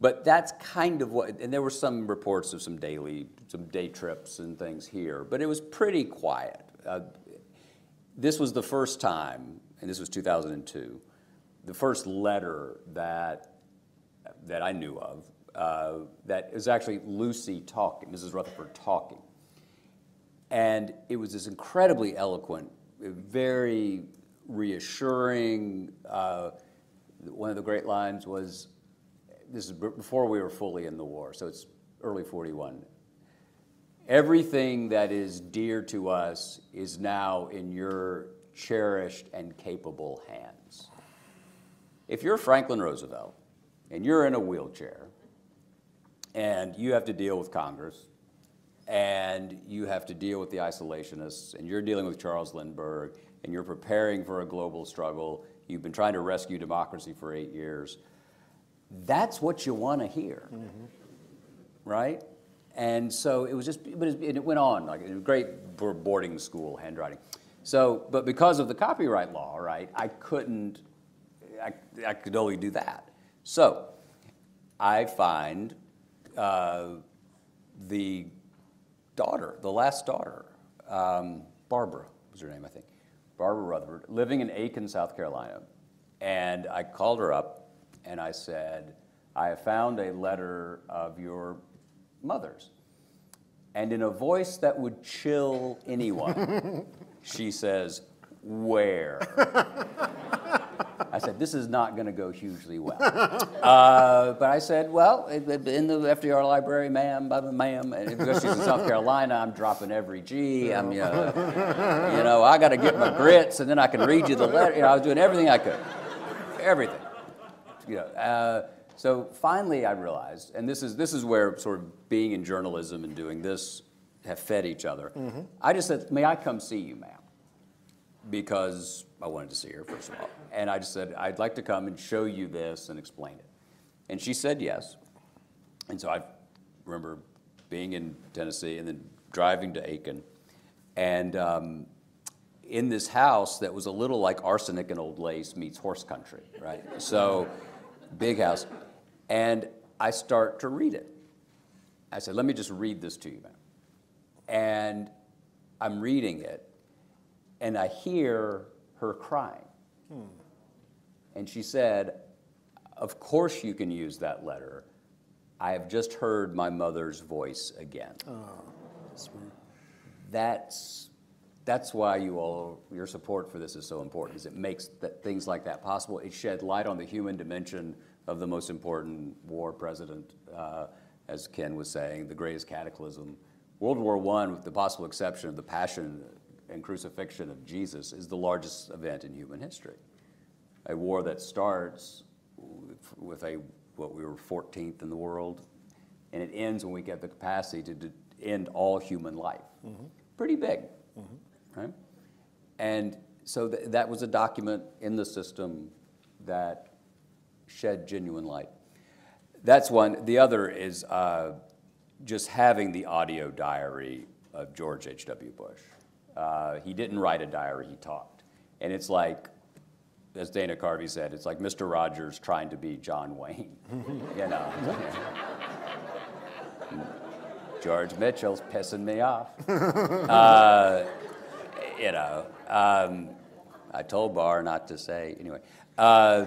But that's kind of what, and there were some reports of some daily, some day trips and things here, but it was pretty quiet. Uh, this was the first time, and this was 2002, the first letter that, that I knew of uh, that is actually Lucy talking, Mrs. Rutherfurd talking. And it was this incredibly eloquent, very reassuring. Uh, one of the great lines was, this is before we were fully in the war, so it's early 41. Everything that is dear to us is now in your cherished and capable hands. If you're Franklin Roosevelt and you're in a wheelchair and you have to deal with Congress and you have to deal with the isolationists and you're dealing with Charles Lindbergh and you're preparing for a global struggle, you've been trying to rescue democracy for eight years, that's what you want to hear. right? And so it was just, but it, it went on, like a great bo- boarding school handwriting. So, but because of the copyright law, right, I couldn't, I, I could only do that. So I find uh, the daughter, the last daughter, um, Barbara was her name, I think, Barbara Rutherfurd, living in Aiken, South Carolina. And I called her up and I said, I have found a letter of your mother's. And in a voice that would chill anyone, she says, Where? I said, This is not going to go hugely well. Uh, but I said, Well, in the FDR library, ma'am, ma'am. And because she's in South Carolina, I'm dropping every G. I'm, you know, you know I got to get my grits, and then I can read you the letter. You know, I was doing everything I could. Everything. You know, uh, so finally, I realized, and this is this is where sort of being in journalism and doing this have fed each other. Mm-hmm. I just said, "May I come see you, ma'am?" Because I wanted to see her first of all, and I just said, "I'd like to come and show you this and explain it." And she said yes. And so I remember being in Tennessee and then driving to Aiken, and um, in this house that was a little like arsenic and old lace meets horse country, right? So, big house. And I start to read it. I said, let me just read this to you, man. And I'm reading it, and I hear her crying. Hmm. And she said, Of course you can use that letter. I have just heard my mother's voice again. Oh, sweet. That's, that's why you all, your support for this is so important, is it makes that, things like that possible. It shed light on the human dimension of the most important war president, uh, as Ken was saying, the greatest cataclysm. World War I, with the possible exception of the passion and crucifixion of Jesus, is the largest event in human history. A war that starts with- with a, what we were 14th in the world, and it ends when we get the capacity to d- end all human life. Pretty big, right? And so th- that was a document in the system that shed genuine light. That's one. The other is uh, just having the audio diary of George H.W. Bush. Uh, he didn't write a diary, he talked. And it's like, as Dana Carvey said, it's like Mr. Rogers trying to be John Wayne. you know? George Mitchell's pissing me off. Uh, you know, um, I told Barr not to say, anyway. Uh,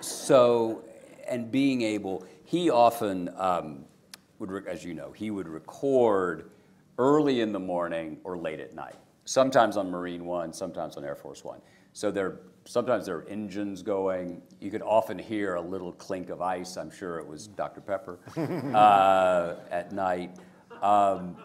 so, and being able, he often um, would, as you know, he would record early in the morning or late at night. Sometimes on Marine One, sometimes on Air Force One. So there, sometimes there are engines going. You could often hear a little clink of ice. I'm sure it was Dr. Pepper uh, at night. Um,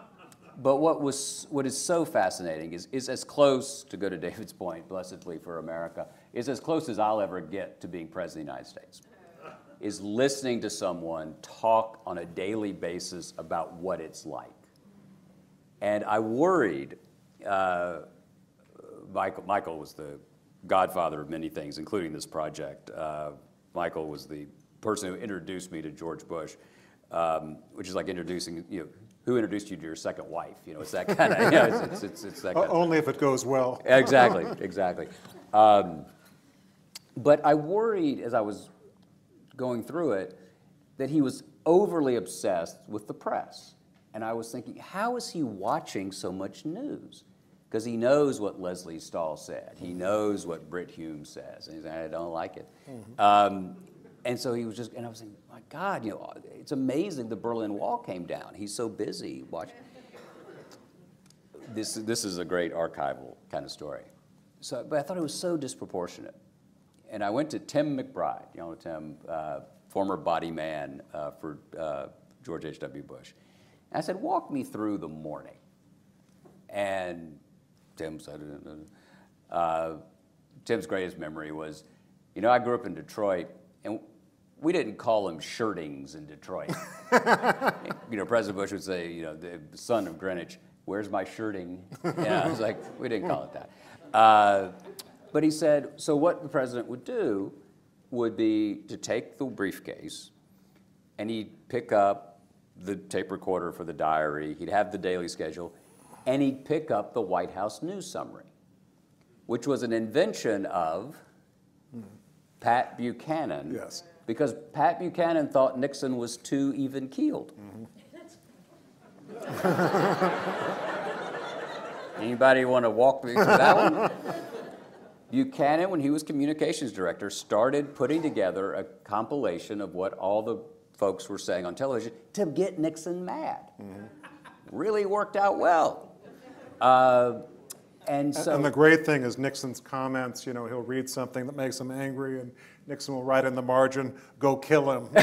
but what was what is so fascinating is, is as close to go to David's point, blessedly for America, is as close as I'll ever get to being president of the United States. Is listening to someone talk on a daily basis about what it's like. And I worried. Uh, Michael, Michael was the godfather of many things, including this project. Uh, Michael was the person who introduced me to George Bush, um, which is like introducing, you know, who introduced you to your second wife? You know, it's that kind of, you know, it's, it's, it's, it's that kind of. Only if it goes well. Exactly, exactly. Um, but I worried as I was going through it that he was overly obsessed with the press. And I was thinking, how is he watching so much news? Because he knows what Lesley Stahl said. He knows what Brit Hume says. And he's like, I don't like it. Um, and so he was just, and I was thinking, my God, you know, it's amazing the Berlin Wall came down. He's so busy watching. This, this is a great archival kind of story. So, but I thought it was so disproportionate. And I went to Tim McBride, you know, Tim, uh, former body man uh, for uh, George H.W. Bush. And I said, walk me through the morning. And Tim said, uh, Tim's greatest memory was, you know, I grew up in Detroit, and we didn't call them shirtings in Detroit. you know, President Bush would say, you know, the son of Greenwich, where's my shirting? Yeah, I was like, we didn't call it that. Uh, but he said, so what the president would do would be to take the briefcase and he'd pick up the tape recorder for the diary, he'd have the daily schedule, and he'd pick up the White House news summary, which was an invention of Pat Buchanan. Yes. Because Pat Buchanan thought Nixon was too even keeled. Anybody want to walk me through that one? Buchanan, when he was communications director, started putting together a compilation of what all the folks were saying on television to get Nixon mad. Really worked out well. Uh, and And- so, And the great thing is Nixon's comments, you know, he'll read something that makes him angry, and Nixon will write in the margin, "Go kill him."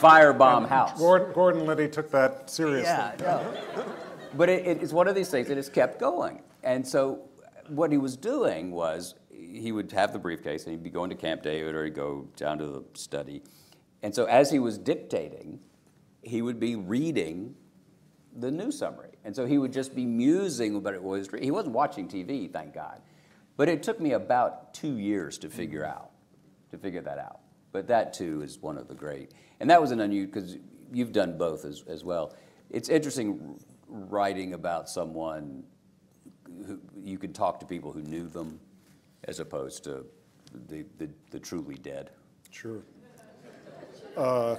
Firebomb house. Gordon, Gordon Liddy took that seriously. Yeah, no. But it, it's one of these things that has kept going. And so what he was doing was he would have the briefcase and he'd be going to Camp David or he'd go down to the study. And so as he was dictating, he would be reading the news summary. And so he would just be musing about it was he wasn't watching TV, thank God. But it took me about two years to figure out, to figure that out. But that too is one of the great. And that was an unusual because you've done both as, as well. It's interesting writing about someone who you can talk to people who knew them as opposed to the, the, the truly dead. Sure. Uh,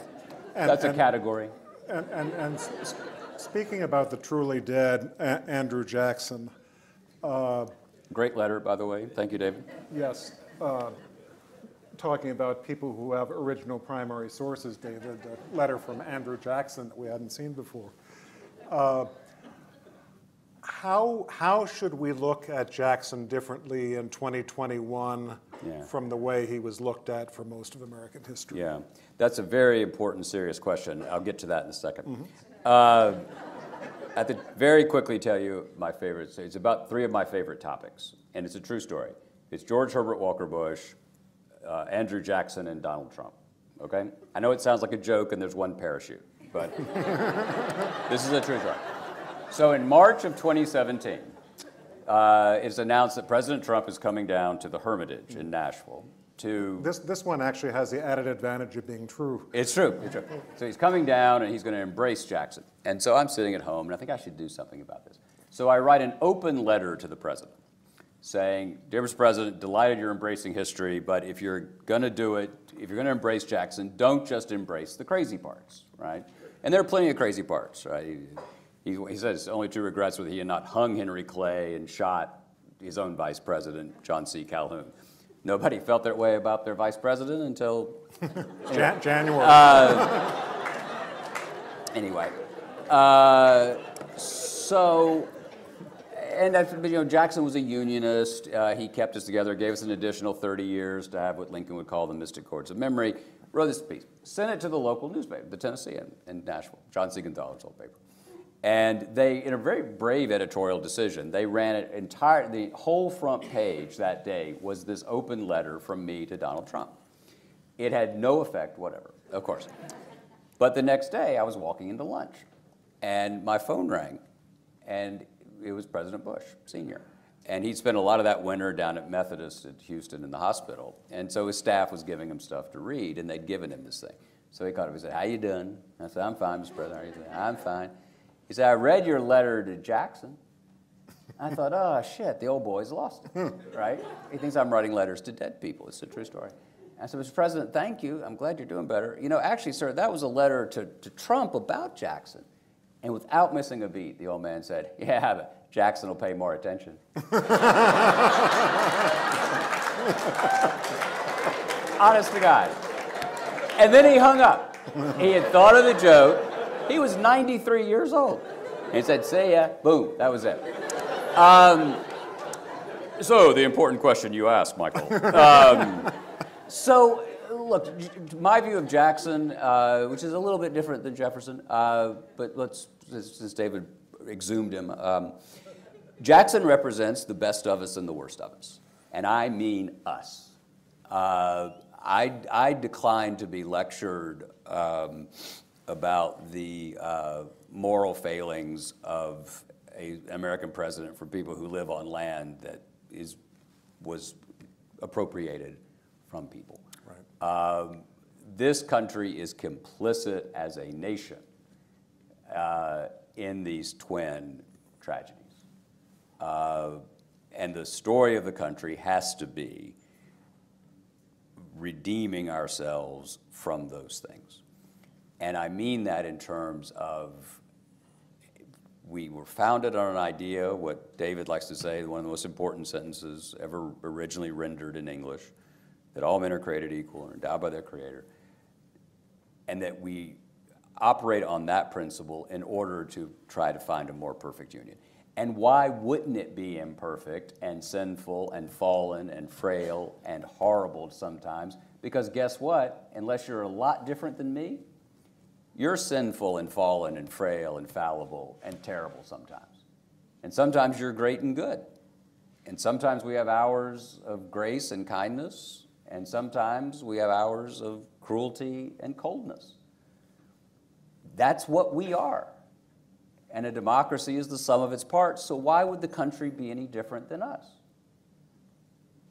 and- That's a and- category. And, and, and s- s- speaking about the truly dead, A- Andrew Jackson. uh, Great letter, by the way. Thank you, David. Yes. uh, Talking about people who have original primary sources, David, a letter from Andrew Jackson that we hadn't seen before. Uh, How, how should we look at Jackson differently in 2021 Yeah. from the way he was looked at for most of American history? Yeah, that's a very important, serious question. I'll get to that in a 2nd Uh, I have to very quickly tell you my favorites. It's about three of my favorite topics, and it's a true story. It's George Herbert Walker Bush, uh, Andrew Jackson, and Donald Trump. Okay? I know it sounds like a joke, and there's one parachute, but this is a true story. So in March of 2017, uh, it's announced that President Trump is coming down to the Hermitage in Nashville to This, this one actually has the added advantage of being true. it's true. It's true. So he's coming down and he's going to embrace Jackson. And so I'm sitting at home and I think I should do something about this. So I write an open letter to the president saying, Dear Mr. President, delighted you're embracing history, but if you're going to do it, if you're going to embrace Jackson, don't just embrace the crazy parts, right? And there are plenty of crazy parts, right? He, he, says only two regrets were that he had not hung Henry Clay and shot his own vice president, John C. Calhoun. Nobody felt that way about their vice president until Jan- January. Uh, anyway, uh, so and that's, you know Jackson was a unionist. Uh, he kept us together, gave us an additional 30 years to have what Lincoln would call the mystic chords of memory. Wrote this piece, sent it to the local newspaper, the Tennessean in Nashville, John Siegenthaler's old paper. And they, in a very brave editorial decision, they ran it entire, the whole front page that day was this open letter from me to Donald Trump. It had no effect whatever, of course. But the next day, I was walking into lunch, and my phone rang, and it was President Bush, Sr. And he'd spent a lot of that winter down at Methodist at Houston in the hospital. And so his staff was giving him stuff to read, and they'd given him this thing. So he called up and said, how you doing? I said, I'm fine, Mr. President. He said. I'm fine. He said, I read your letter to Jackson. I thought, oh, shit, the old boy's lost it, right? He thinks I'm writing letters to dead people. It's a true story. I said, Mr. President, thank you. I'm glad you're doing better. You know, actually, sir, that was a letter to, to Trump about Jackson. And without missing a beat, the old man said, yeah, but Jackson will pay more attention. Honest to God. And then he hung up. He had thought of the joke. He was 93 years old. And he said, see ya. Boom. That was it. Um, so, the important question you asked, Michael. Um, so, look, my view of Jackson, uh, which is a little bit different than Jefferson, uh, but let's, since since David exhumed him, um, Jackson represents the best of us and the worst of us. And I mean us. Uh, I, I decline to be lectured um, about the uh, moral failings of a, an American president for people who live on land that is, was appropriated from people. Um, this country is complicit as a nation uh, in these twin tragedies. Uh, and the story of the country has to be redeeming ourselves from those things. And I mean that in terms of we were founded on an idea, what David likes to say, one of the most important sentences ever originally rendered in English, that all men are created equal and endowed by their Creator, and that we operate on that principle in order to try to find a more perfect union. And why wouldn't it be imperfect and sinful and fallen and frail and horrible sometimes? Because guess what? Unless you're a lot different than me, you're sinful and fallen and frail and fallible and terrible sometimes. And sometimes you're great and good. And sometimes we have hours of grace and kindness, and sometimes we have hours of cruelty and coldness. That's what we are. And a democracy is the sum of its parts, so why would the country be any different than us?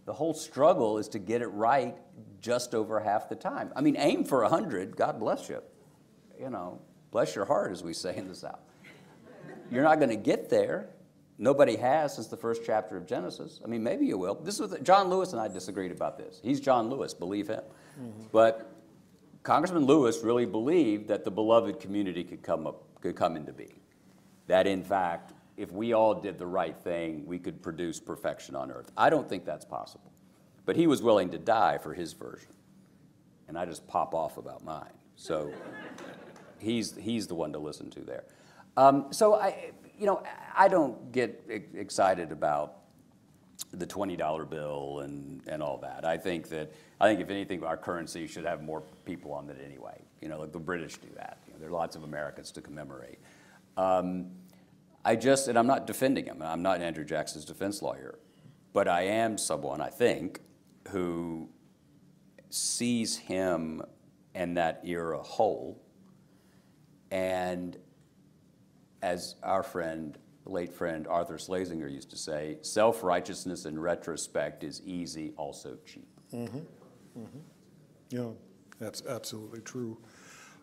The whole struggle is to get it right just over half the time. I mean, aim for 100, God bless you you know, bless your heart, as we say in the South. You're not going to get there. Nobody has since the first chapter of Genesis. I mean, maybe you will. This was John Lewis and I disagreed about this. He's John Lewis, believe him. Mm-hmm. But Congressman Lewis really believed that the beloved community could come up, could come into being. That in fact, if we all did the right thing, we could produce perfection on earth. I don't think that's possible. But he was willing to die for his version. And I just pop off about mine. So he's, he's the one to listen to there. Um, so I, you know, I don't get excited about the $20 bill and, and all that. I think that, I think if anything, our currency should have more people on it anyway. You know, like the British do that. You know, there are lots of Americans to commemorate. Um, I just, and I'm not defending him, I'm not Andrew Jackson's defense lawyer, but I am someone, I think, who sees him and that era whole and as our friend, late friend Arthur Schlesinger used to say, self righteousness in retrospect is easy, also cheap. Mm-hmm. Mm-hmm. Yeah, that's absolutely true.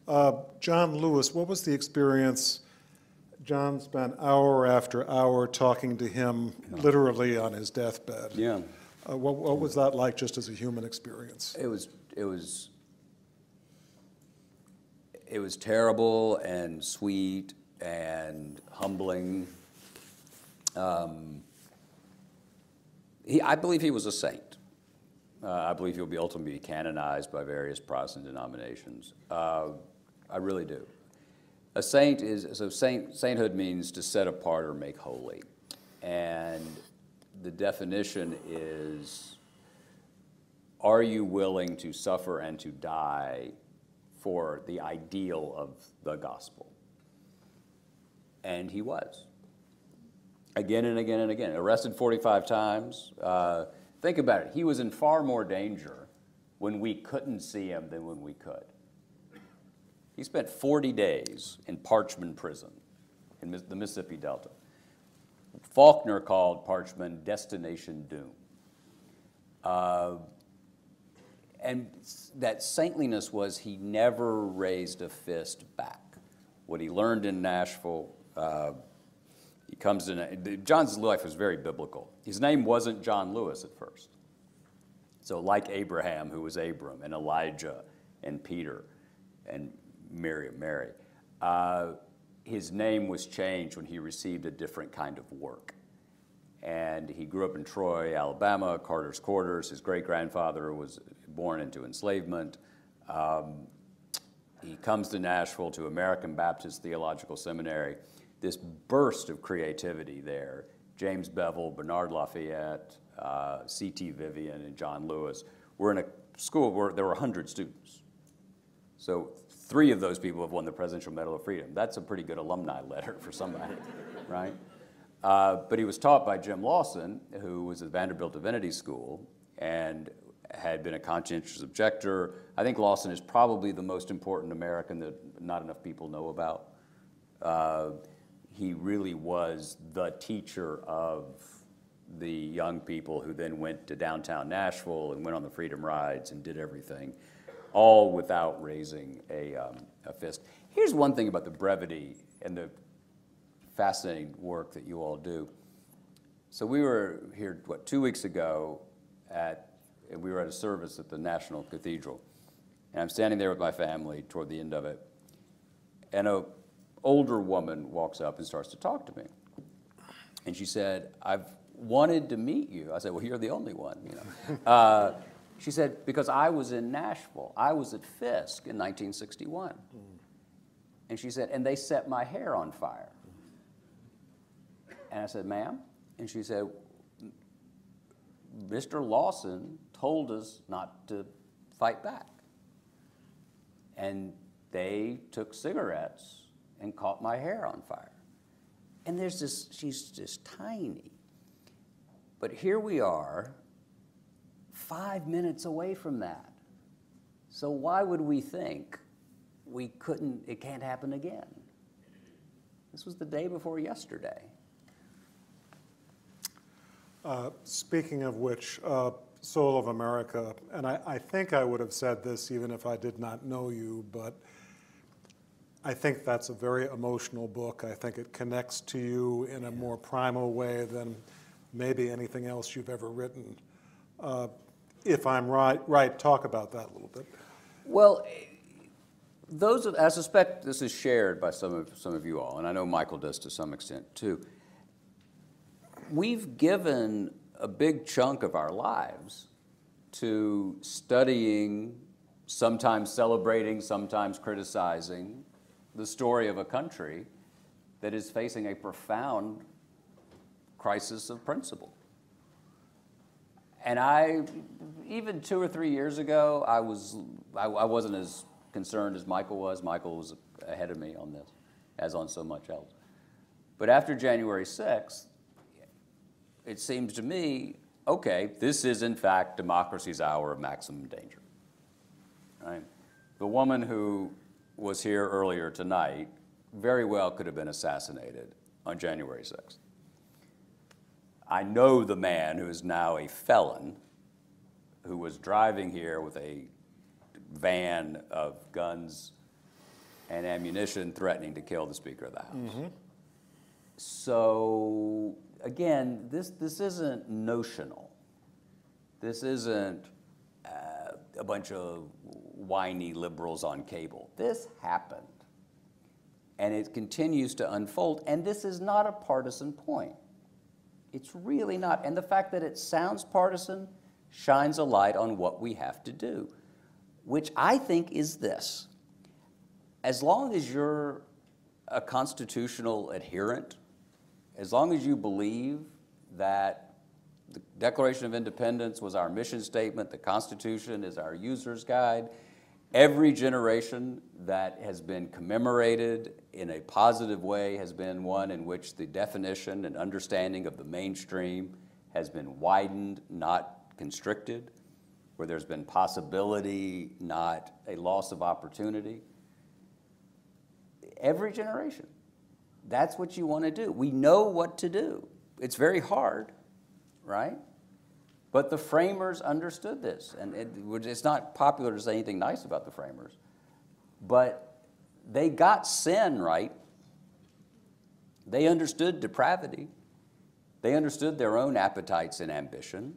Uh, John Lewis, what was the experience? Jon spent hour after hour talking to him literally on his deathbed. Yeah. Uh, what, what was that like just as a human experience? It was, it was it was terrible and sweet and humbling. Um, he, I believe he was a saint. Uh, I believe he'll be ultimately canonized by various Protestant denominations. Uh, I really do. A saint is so saint, sainthood means to set apart or make holy, and the definition is: Are you willing to suffer and to die for the ideal of the gospel. And he was. Again and again and again. Arrested 45 times. Uh, think about it. He was in far more danger when we couldn't see him than when we could. He spent 40 days in Parchman Prison in the Mississippi Delta. Faulkner called Parchman Destination Doom. Uh, and that saintliness was he never raised a fist back. What he learned in Nashville, uh, he comes in, John's life was very biblical. His name wasn't John Lewis at first. So, like Abraham, who was Abram, and Elijah, and Peter, and Miriam, Mary, uh, his name was changed when he received a different kind of work. And he grew up in Troy, Alabama, Carter's Quarters. His great grandfather was born into enslavement. Um, he comes to Nashville to American Baptist Theological Seminary. This burst of creativity there James Bevel, Bernard Lafayette, uh, C.T. Vivian, and John Lewis were in a school where there were 100 students. So three of those people have won the Presidential Medal of Freedom. That's a pretty good alumni letter for somebody, right? Uh, but he was taught by Jim Lawson, who was at Vanderbilt Divinity School and had been a conscientious objector. I think Lawson is probably the most important American that not enough people know about. Uh, he really was the teacher of the young people who then went to downtown Nashville and went on the Freedom Rides and did everything. all without raising a, um, a fist. Here's one thing about the brevity and the fascinating work that you all do. So we were here, what, two weeks ago at, and we were at a service at the National Cathedral. And I'm standing there with my family toward the end of it. And a older woman walks up and starts to talk to me. And she said, I've wanted to meet you. I said, well, you're the only one, you know. Uh, she said, because I was in Nashville. I was at Fisk in 1961. And she said, and they set my hair on fire. And I said, ma'am? And she said, Mr. Lawson told us not to fight back. And they took cigarettes and caught my hair on fire. And there's this, she's just tiny. But here we are, five minutes away from that. So why would we think we couldn't, it can't happen again? This was the day before yesterday. Uh, speaking of which, uh, Soul of America, and I, I, think I would have said this even if I did not know you, but I think that's a very emotional book. I think it connects to you in a more primal way than maybe anything else you've ever written. Uh, if I'm right, right, talk about that a little bit. Well, those of, I suspect this is shared by some of some of you all, and I know Michael does to some extent too. We've given a big chunk of our lives to studying, sometimes celebrating, sometimes criticizing the story of a country that is facing a profound crisis of principle. And I, even two or three years ago, I, was, I, I wasn't as concerned as Michael was. Michael was ahead of me on this, as on so much else. But after January 6th, it seems to me, okay, this is in fact democracy's hour of maximum danger. Right? The woman who was here earlier tonight very well could have been assassinated on January 6th. I know the man who is now a felon who was driving here with a van of guns and ammunition threatening to kill the Speaker of the House. Mm -hmm. So, again, this, this isn't notional. This isn't uh, a bunch of whiny liberals on cable. This happened. And it continues to unfold. And this is not a partisan point. It's really not. And the fact that it sounds partisan shines a light on what we have to do, which I think is this. As long as you're a constitutional adherent, as long as you believe that the Declaration of Independence was our mission statement, the Constitution is our user's guide, Every generation that has been commemorated in a positive way has been one in which the definition and understanding of the mainstream has been widened, not constricted, where there's been possibility, not a loss of opportunity. Every generation. That's what you want to do. We know what to do. It's very hard, right? But the framers understood this, and it, it's not popular to say anything nice about the framers, but they got sin right. They understood depravity. They understood their own appetites and ambition,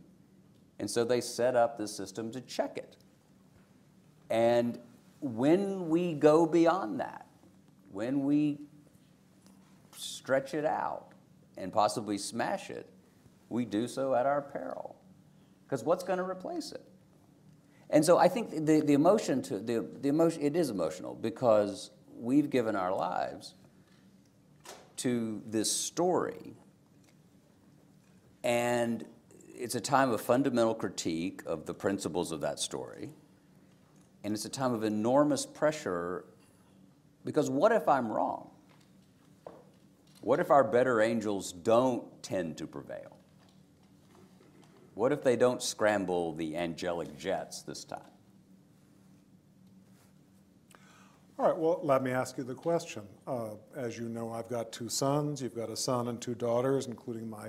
and so they set up this system to check it. And when we go beyond that, when we stretch it out and possibly smash it, we do so at our peril because what's going to replace it? And so I think the, the emotion to the, the emotion it is emotional because we've given our lives to this story and it's a time of fundamental critique of the principles of that story and it's a time of enormous pressure because what if I'm wrong? What if our better angels don't tend to prevail? What if they don't scramble the angelic jets this time? All right, well, let me ask you the question. Uh, as you know, I've got two sons. You've got a son and two daughters, including my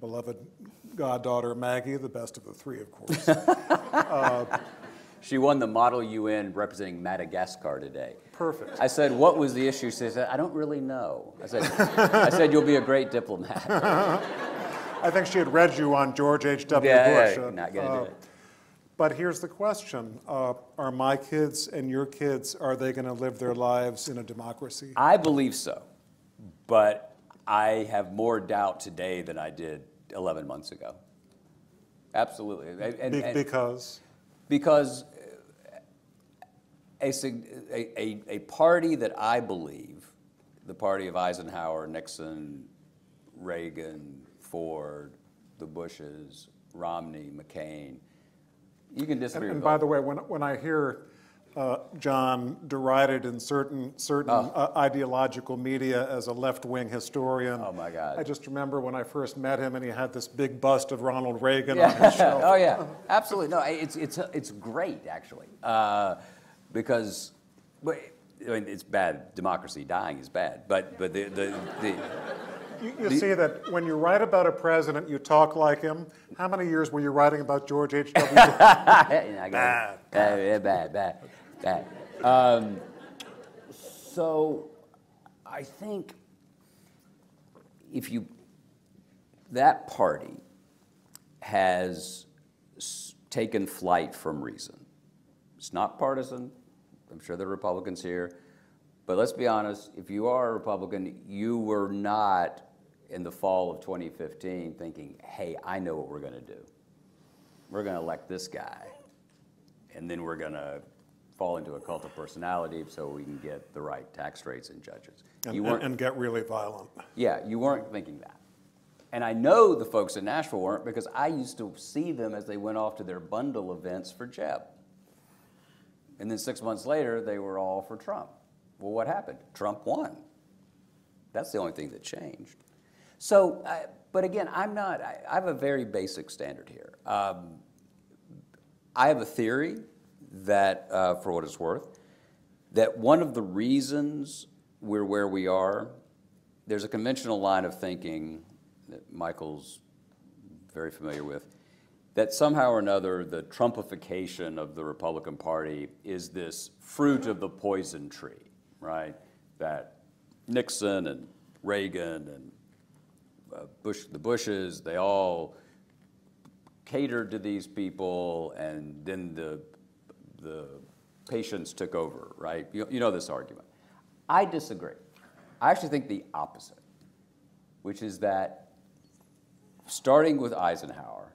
beloved goddaughter Maggie, the best of the three, of course. uh, She won the Model UN representing Madagascar today. Perfect. I said, what was the issue? She said, I don't really know. I said, I said, you'll be a great diplomat. I think she had read you on George H.W. Yeah, Bush. yeah, not gonna do uh, it. But here's the question. Uh, Are my kids and your kids, are they going to live their lives in a democracy? I believe so, but I have more doubt today than I did 11 months ago. Absolutely. And- Be- and- Because? A, a, a, party that I believe, the party of Eisenhower, Nixon, Reagan, Ford, the Bushes, Romney, McCain, you can And, disagree and with by the way, when, when I hear uh, Jon derided in certain, certain Oh. uh, ideological media as a left-wing historian. Oh, my God. I just remember when I first met him and he had this big bust of Ronald Reagan Yeah. on his shelf. oh yeah, absolutely. No, it's it's it's great actually, uh, because but, I mean, it's bad. Democracy dying is bad, but but the the, the You, you The- see that when you write about a president, you talk like him. How many years were you writing about George H.W. Got it. bad, bad, bad, bad. Um, so, I think if you that party has taken flight from reason. It's not partisan. I'm sure there are Republicans here. But let's be honest, if you are a Republican, you were not in the fall of 2015 thinking, hey, I know what we're going to do. We're going to elect this guy, and then we're going to fall into a cult of personality so we can get the right tax rates and judges. and, You weren't- and get really violent. yeah, you weren't thinking that. And I know the folks in Nashville weren't because I used to see them as they went off to their bundle events for Jeb. And then six months later, they were all for Trump. Well, what happened? Trump won. That's the only thing that changed. So, but again, I'm not, I, I have a very basic standard here. Um, I have a theory that, uh, for what it's worth, that one of the reasons we're where we are, there's a conventional line of thinking that Michael's very familiar with, that somehow or another the Trumpification of the Republican Party is this fruit of the poison tree, right? That Nixon and Reagan and uh, Bush, the Bushes, they all catered to these people, and then the the patients took over, right? You, you know this argument. I disagree. I actually think the opposite, which is that starting with Eisenhower,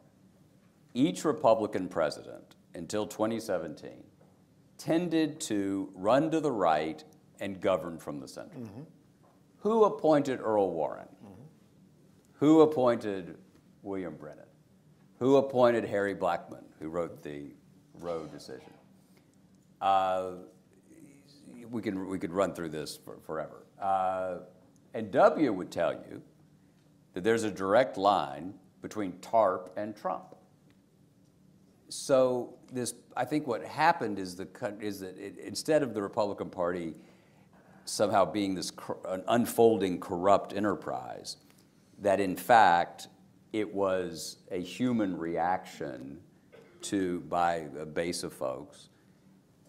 each Republican president until 2017 tended to run to the right and govern from the center. Who appointed Earl Warren? Who appointed William Brennan? Who appointed Harry Blackmun, who wrote the Roe decision? Uh, we can we could run through this for, forever. Uh, and W would tell you that there's a direct line between TARP and Trump. So this, I think what happened is the is that it, instead of the Republican Party somehow being this an unfolding corrupt enterprise, that in fact it was a human reaction to by a base of folks,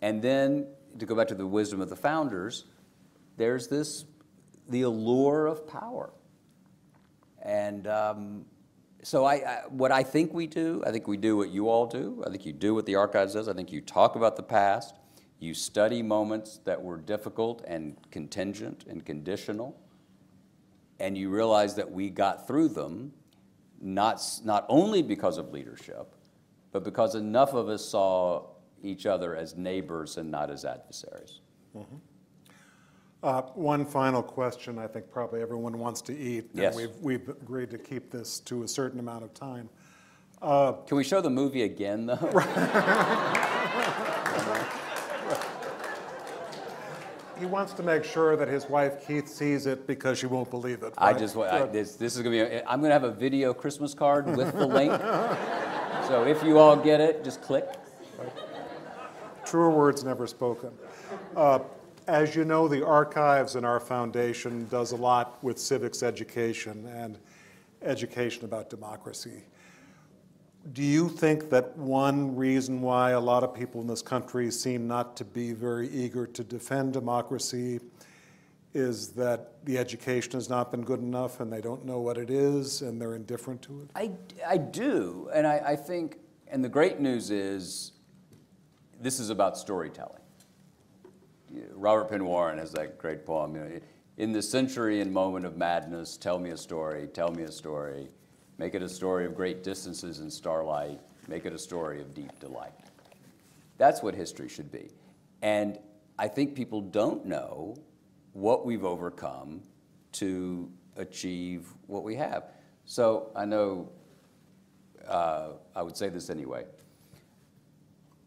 and then to go back to the wisdom of the founders, there's this the allure of power. And um, so, I, I, what I think we do, I think we do what you all do. I think you do what the archives does. I think you talk about the past. You study moments that were difficult and contingent and conditional, and you realize that we got through them, not not only because of leadership, but because enough of us saw each other as neighbors and not as adversaries. Mm-hmm. Uh, One final question, I think probably everyone wants to eat. and Yes. We've, we've agreed to keep this to a certain amount of time. Can we show the movie again, though? He wants to make sure that his wife Keith sees it because she won't believe it. I right? just, wa- I, this, this is gonna be, a, I'm gonna have a video Christmas card with the link. So if you all get it, just click. Truer words never spoken. Uh, As you know, the Archives in our foundation does a lot with civics education and education about democracy. Do you think that one reason why a lot of people in this country seem not to be very eager to defend democracy is that the education has not been good enough and they don't know what it is and they're indifferent to it? I, I do, and I, I think, and the great news is this is about storytelling. Robert Penn Warren has that great poem, you know, in the century and moment of madness, tell me a story, tell me a story. Make it a story of great distances and starlight. Make it a story of deep delight. That's what history should be. And I think people don't know what we've overcome to achieve what we have. So I know uh, I would say this anyway.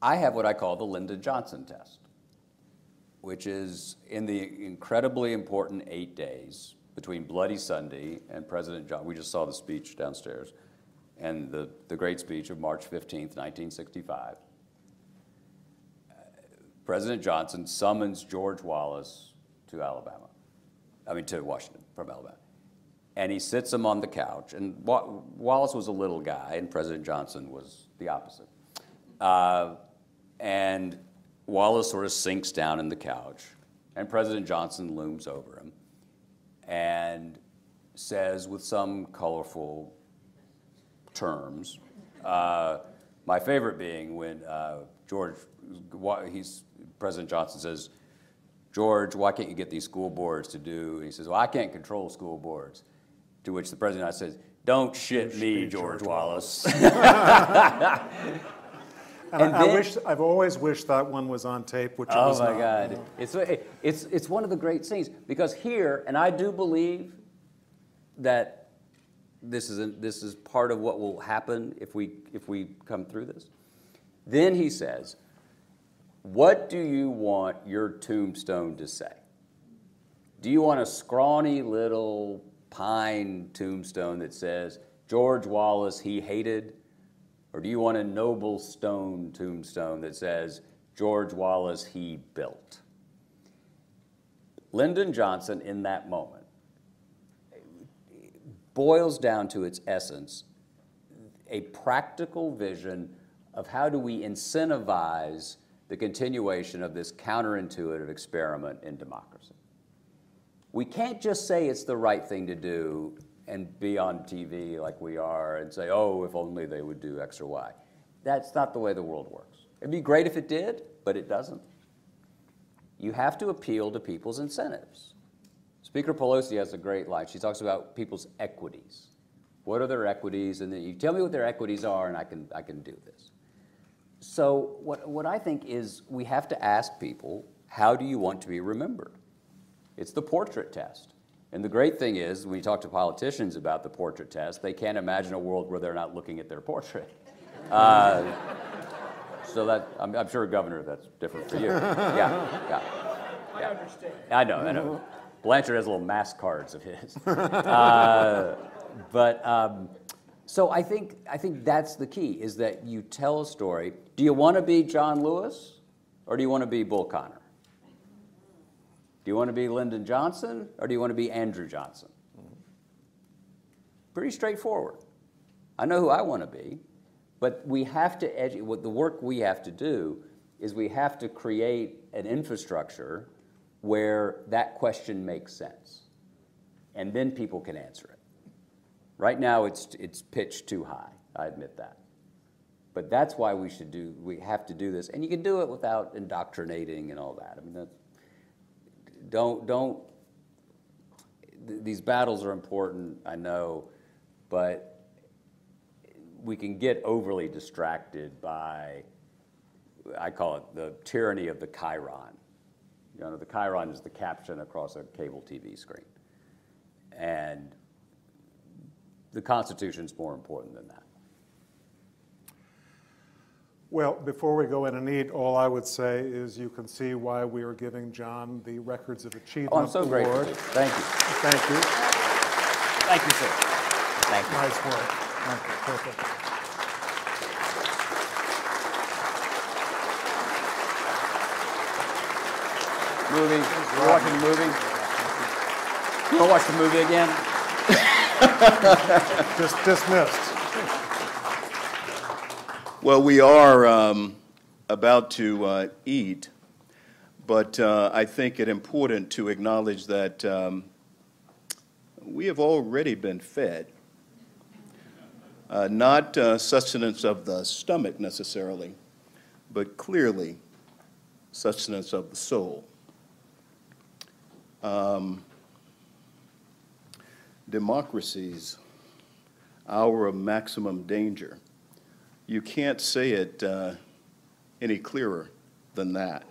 I have what I call the Lyndon Johnson test, which is in the incredibly important eight days between Bloody Sunday and President John. We just saw the speech downstairs, and the, the great speech of March 15th, 1965. President Johnson summons George Wallace to Alabama, I mean, to Washington from Alabama. And he sits him on the couch. And Wallace was a little guy, and President Johnson was the opposite. Uh, and Wallace sort of sinks down in the couch, and President Johnson looms over him and says, with some colorful terms, uh, my favorite being when uh, George, he's, President Johnson says, George, why can't you get these school boards to do? And he says, well, I can't control school boards. To which the president says, don't shit me, George, George Wallace. and, and I, then, wish, I've always wished that one was on tape, which oh was Oh my not. God. It's, it's, it's one of the great scenes because here, and I do believe that this is, a, this is part of what will happen if we, if we come through this. Then he says, what do you want your tombstone to say? Do you want a scrawny little pine tombstone that says, George Wallace, he hated? Or do you want a noble stone tombstone that says, George Wallace, he built? Lyndon Johnson, in that moment, boils down to its essence a practical vision of how do we incentivize the continuation of this counterintuitive experiment in democracy. We can't just say it's the right thing to do and be on TV like we are and say, oh, if only they would do X or Y. That's not the way the world works. It'd be great if it did, but it doesn't. You have to appeal to people's incentives. Speaker Pelosi has a great line. She talks about people's equities. What are their equities? And then you tell me what their equities are, and I can, I can do this. So what, what I think is we have to ask people, how do you want to be remembered? It's the portrait test. And the great thing is, when you talk to politicians about the portrait test, they can't imagine a world where they're not looking at their portrait. Uh, so that, I'm, I'm, sure, Governor, that's different for you. Yeah, yeah. yeah. I understand. I know, I know. Blanchard has little mask cards of his. Uh, but um, so I think, I think that's the key, is that you tell a story. Do you want to be John Lewis or do you want to be Bull Connor? Do you want to be Lyndon Johnson or do you want to be Andrew Johnson? Pretty straightforward. I know who I want to be, but we have to, what the work we have to do is we have to create an infrastructure where that question makes sense. And then people can answer it. Right now, it's, it's pitched too high. I admit that. But that's why we should do, we have to do this. And you can do it without indoctrinating and all that. I mean, that, don't, don't, th these battles are important, I know, but we can get overly distracted by, I call it the tyranny of the chyron. You know, the chyron is the caption across a cable TV screen. And the Constitution's more important than that. Well, before we go in and eat, all I would say is you can see why we are giving Jon the Records of Achievement oh, I'm so Award. Grateful. Thank you. Thank you. Thank you, sir. Thank you. Nice work. Thank you. Perfect. Movie. You're watching the movie? You want to watch the movie again? Just dismissed. Well, we are um, about to uh, eat, but uh, I think it important to acknowledge that um, we have already been fed. Uh, not uh, sustenance of the stomach necessarily, but clearly sustenance of the soul. Um, democracies, hour of maximum danger. You can't say it uh, any clearer than that.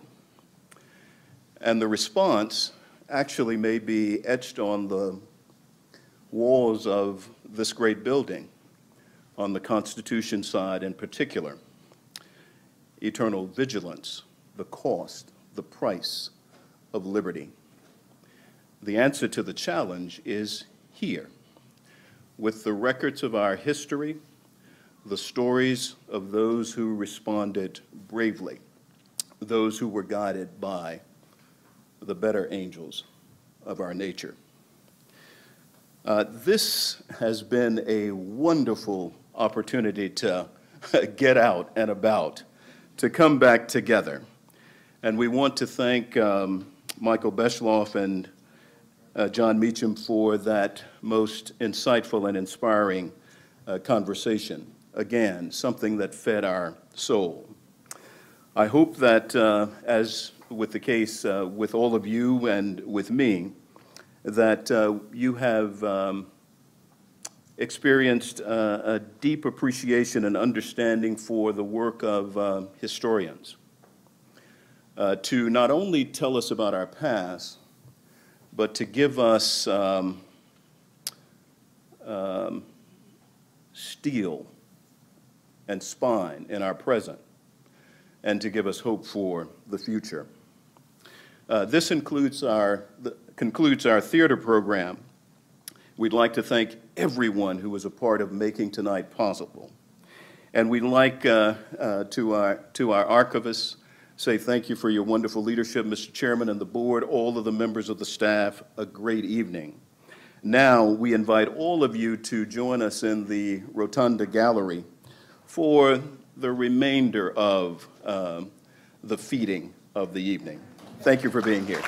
And the response actually may be etched on the walls of this great building, on the Constitution side in particular. Eternal vigilance, the cost, the price of liberty. The answer to the challenge is here, with the records of our history, the stories of those who responded bravely, those who were guided by the better angels of our nature. Uh, this has been a wonderful opportunity to get out and about, to come back together. And we want to thank um, Michael Beschloss and uh, Jon Meacham for that most insightful and inspiring uh, conversation. Again, something that fed our soul. I hope that, uh, as with the case uh, with all of you and with me, that uh, you have um, experienced uh, a deep appreciation and understanding for the work of historians. to not only tell us about our past, but to give us um, um, steel and spine in our present, and to give us hope for the future. Uh, this includes our, the, concludes our theater program. We'd like to thank everyone who was a part of making tonight possible. And we'd like uh, uh, to, our, to our archivists, say thank you for your wonderful leadership, Mr. Chairman and the board, all of the members of the staff, a great evening. Now, we invite all of you to join us in the Rotunda Gallery for the remainder of uh, the feeding of the evening. Thank you for being here.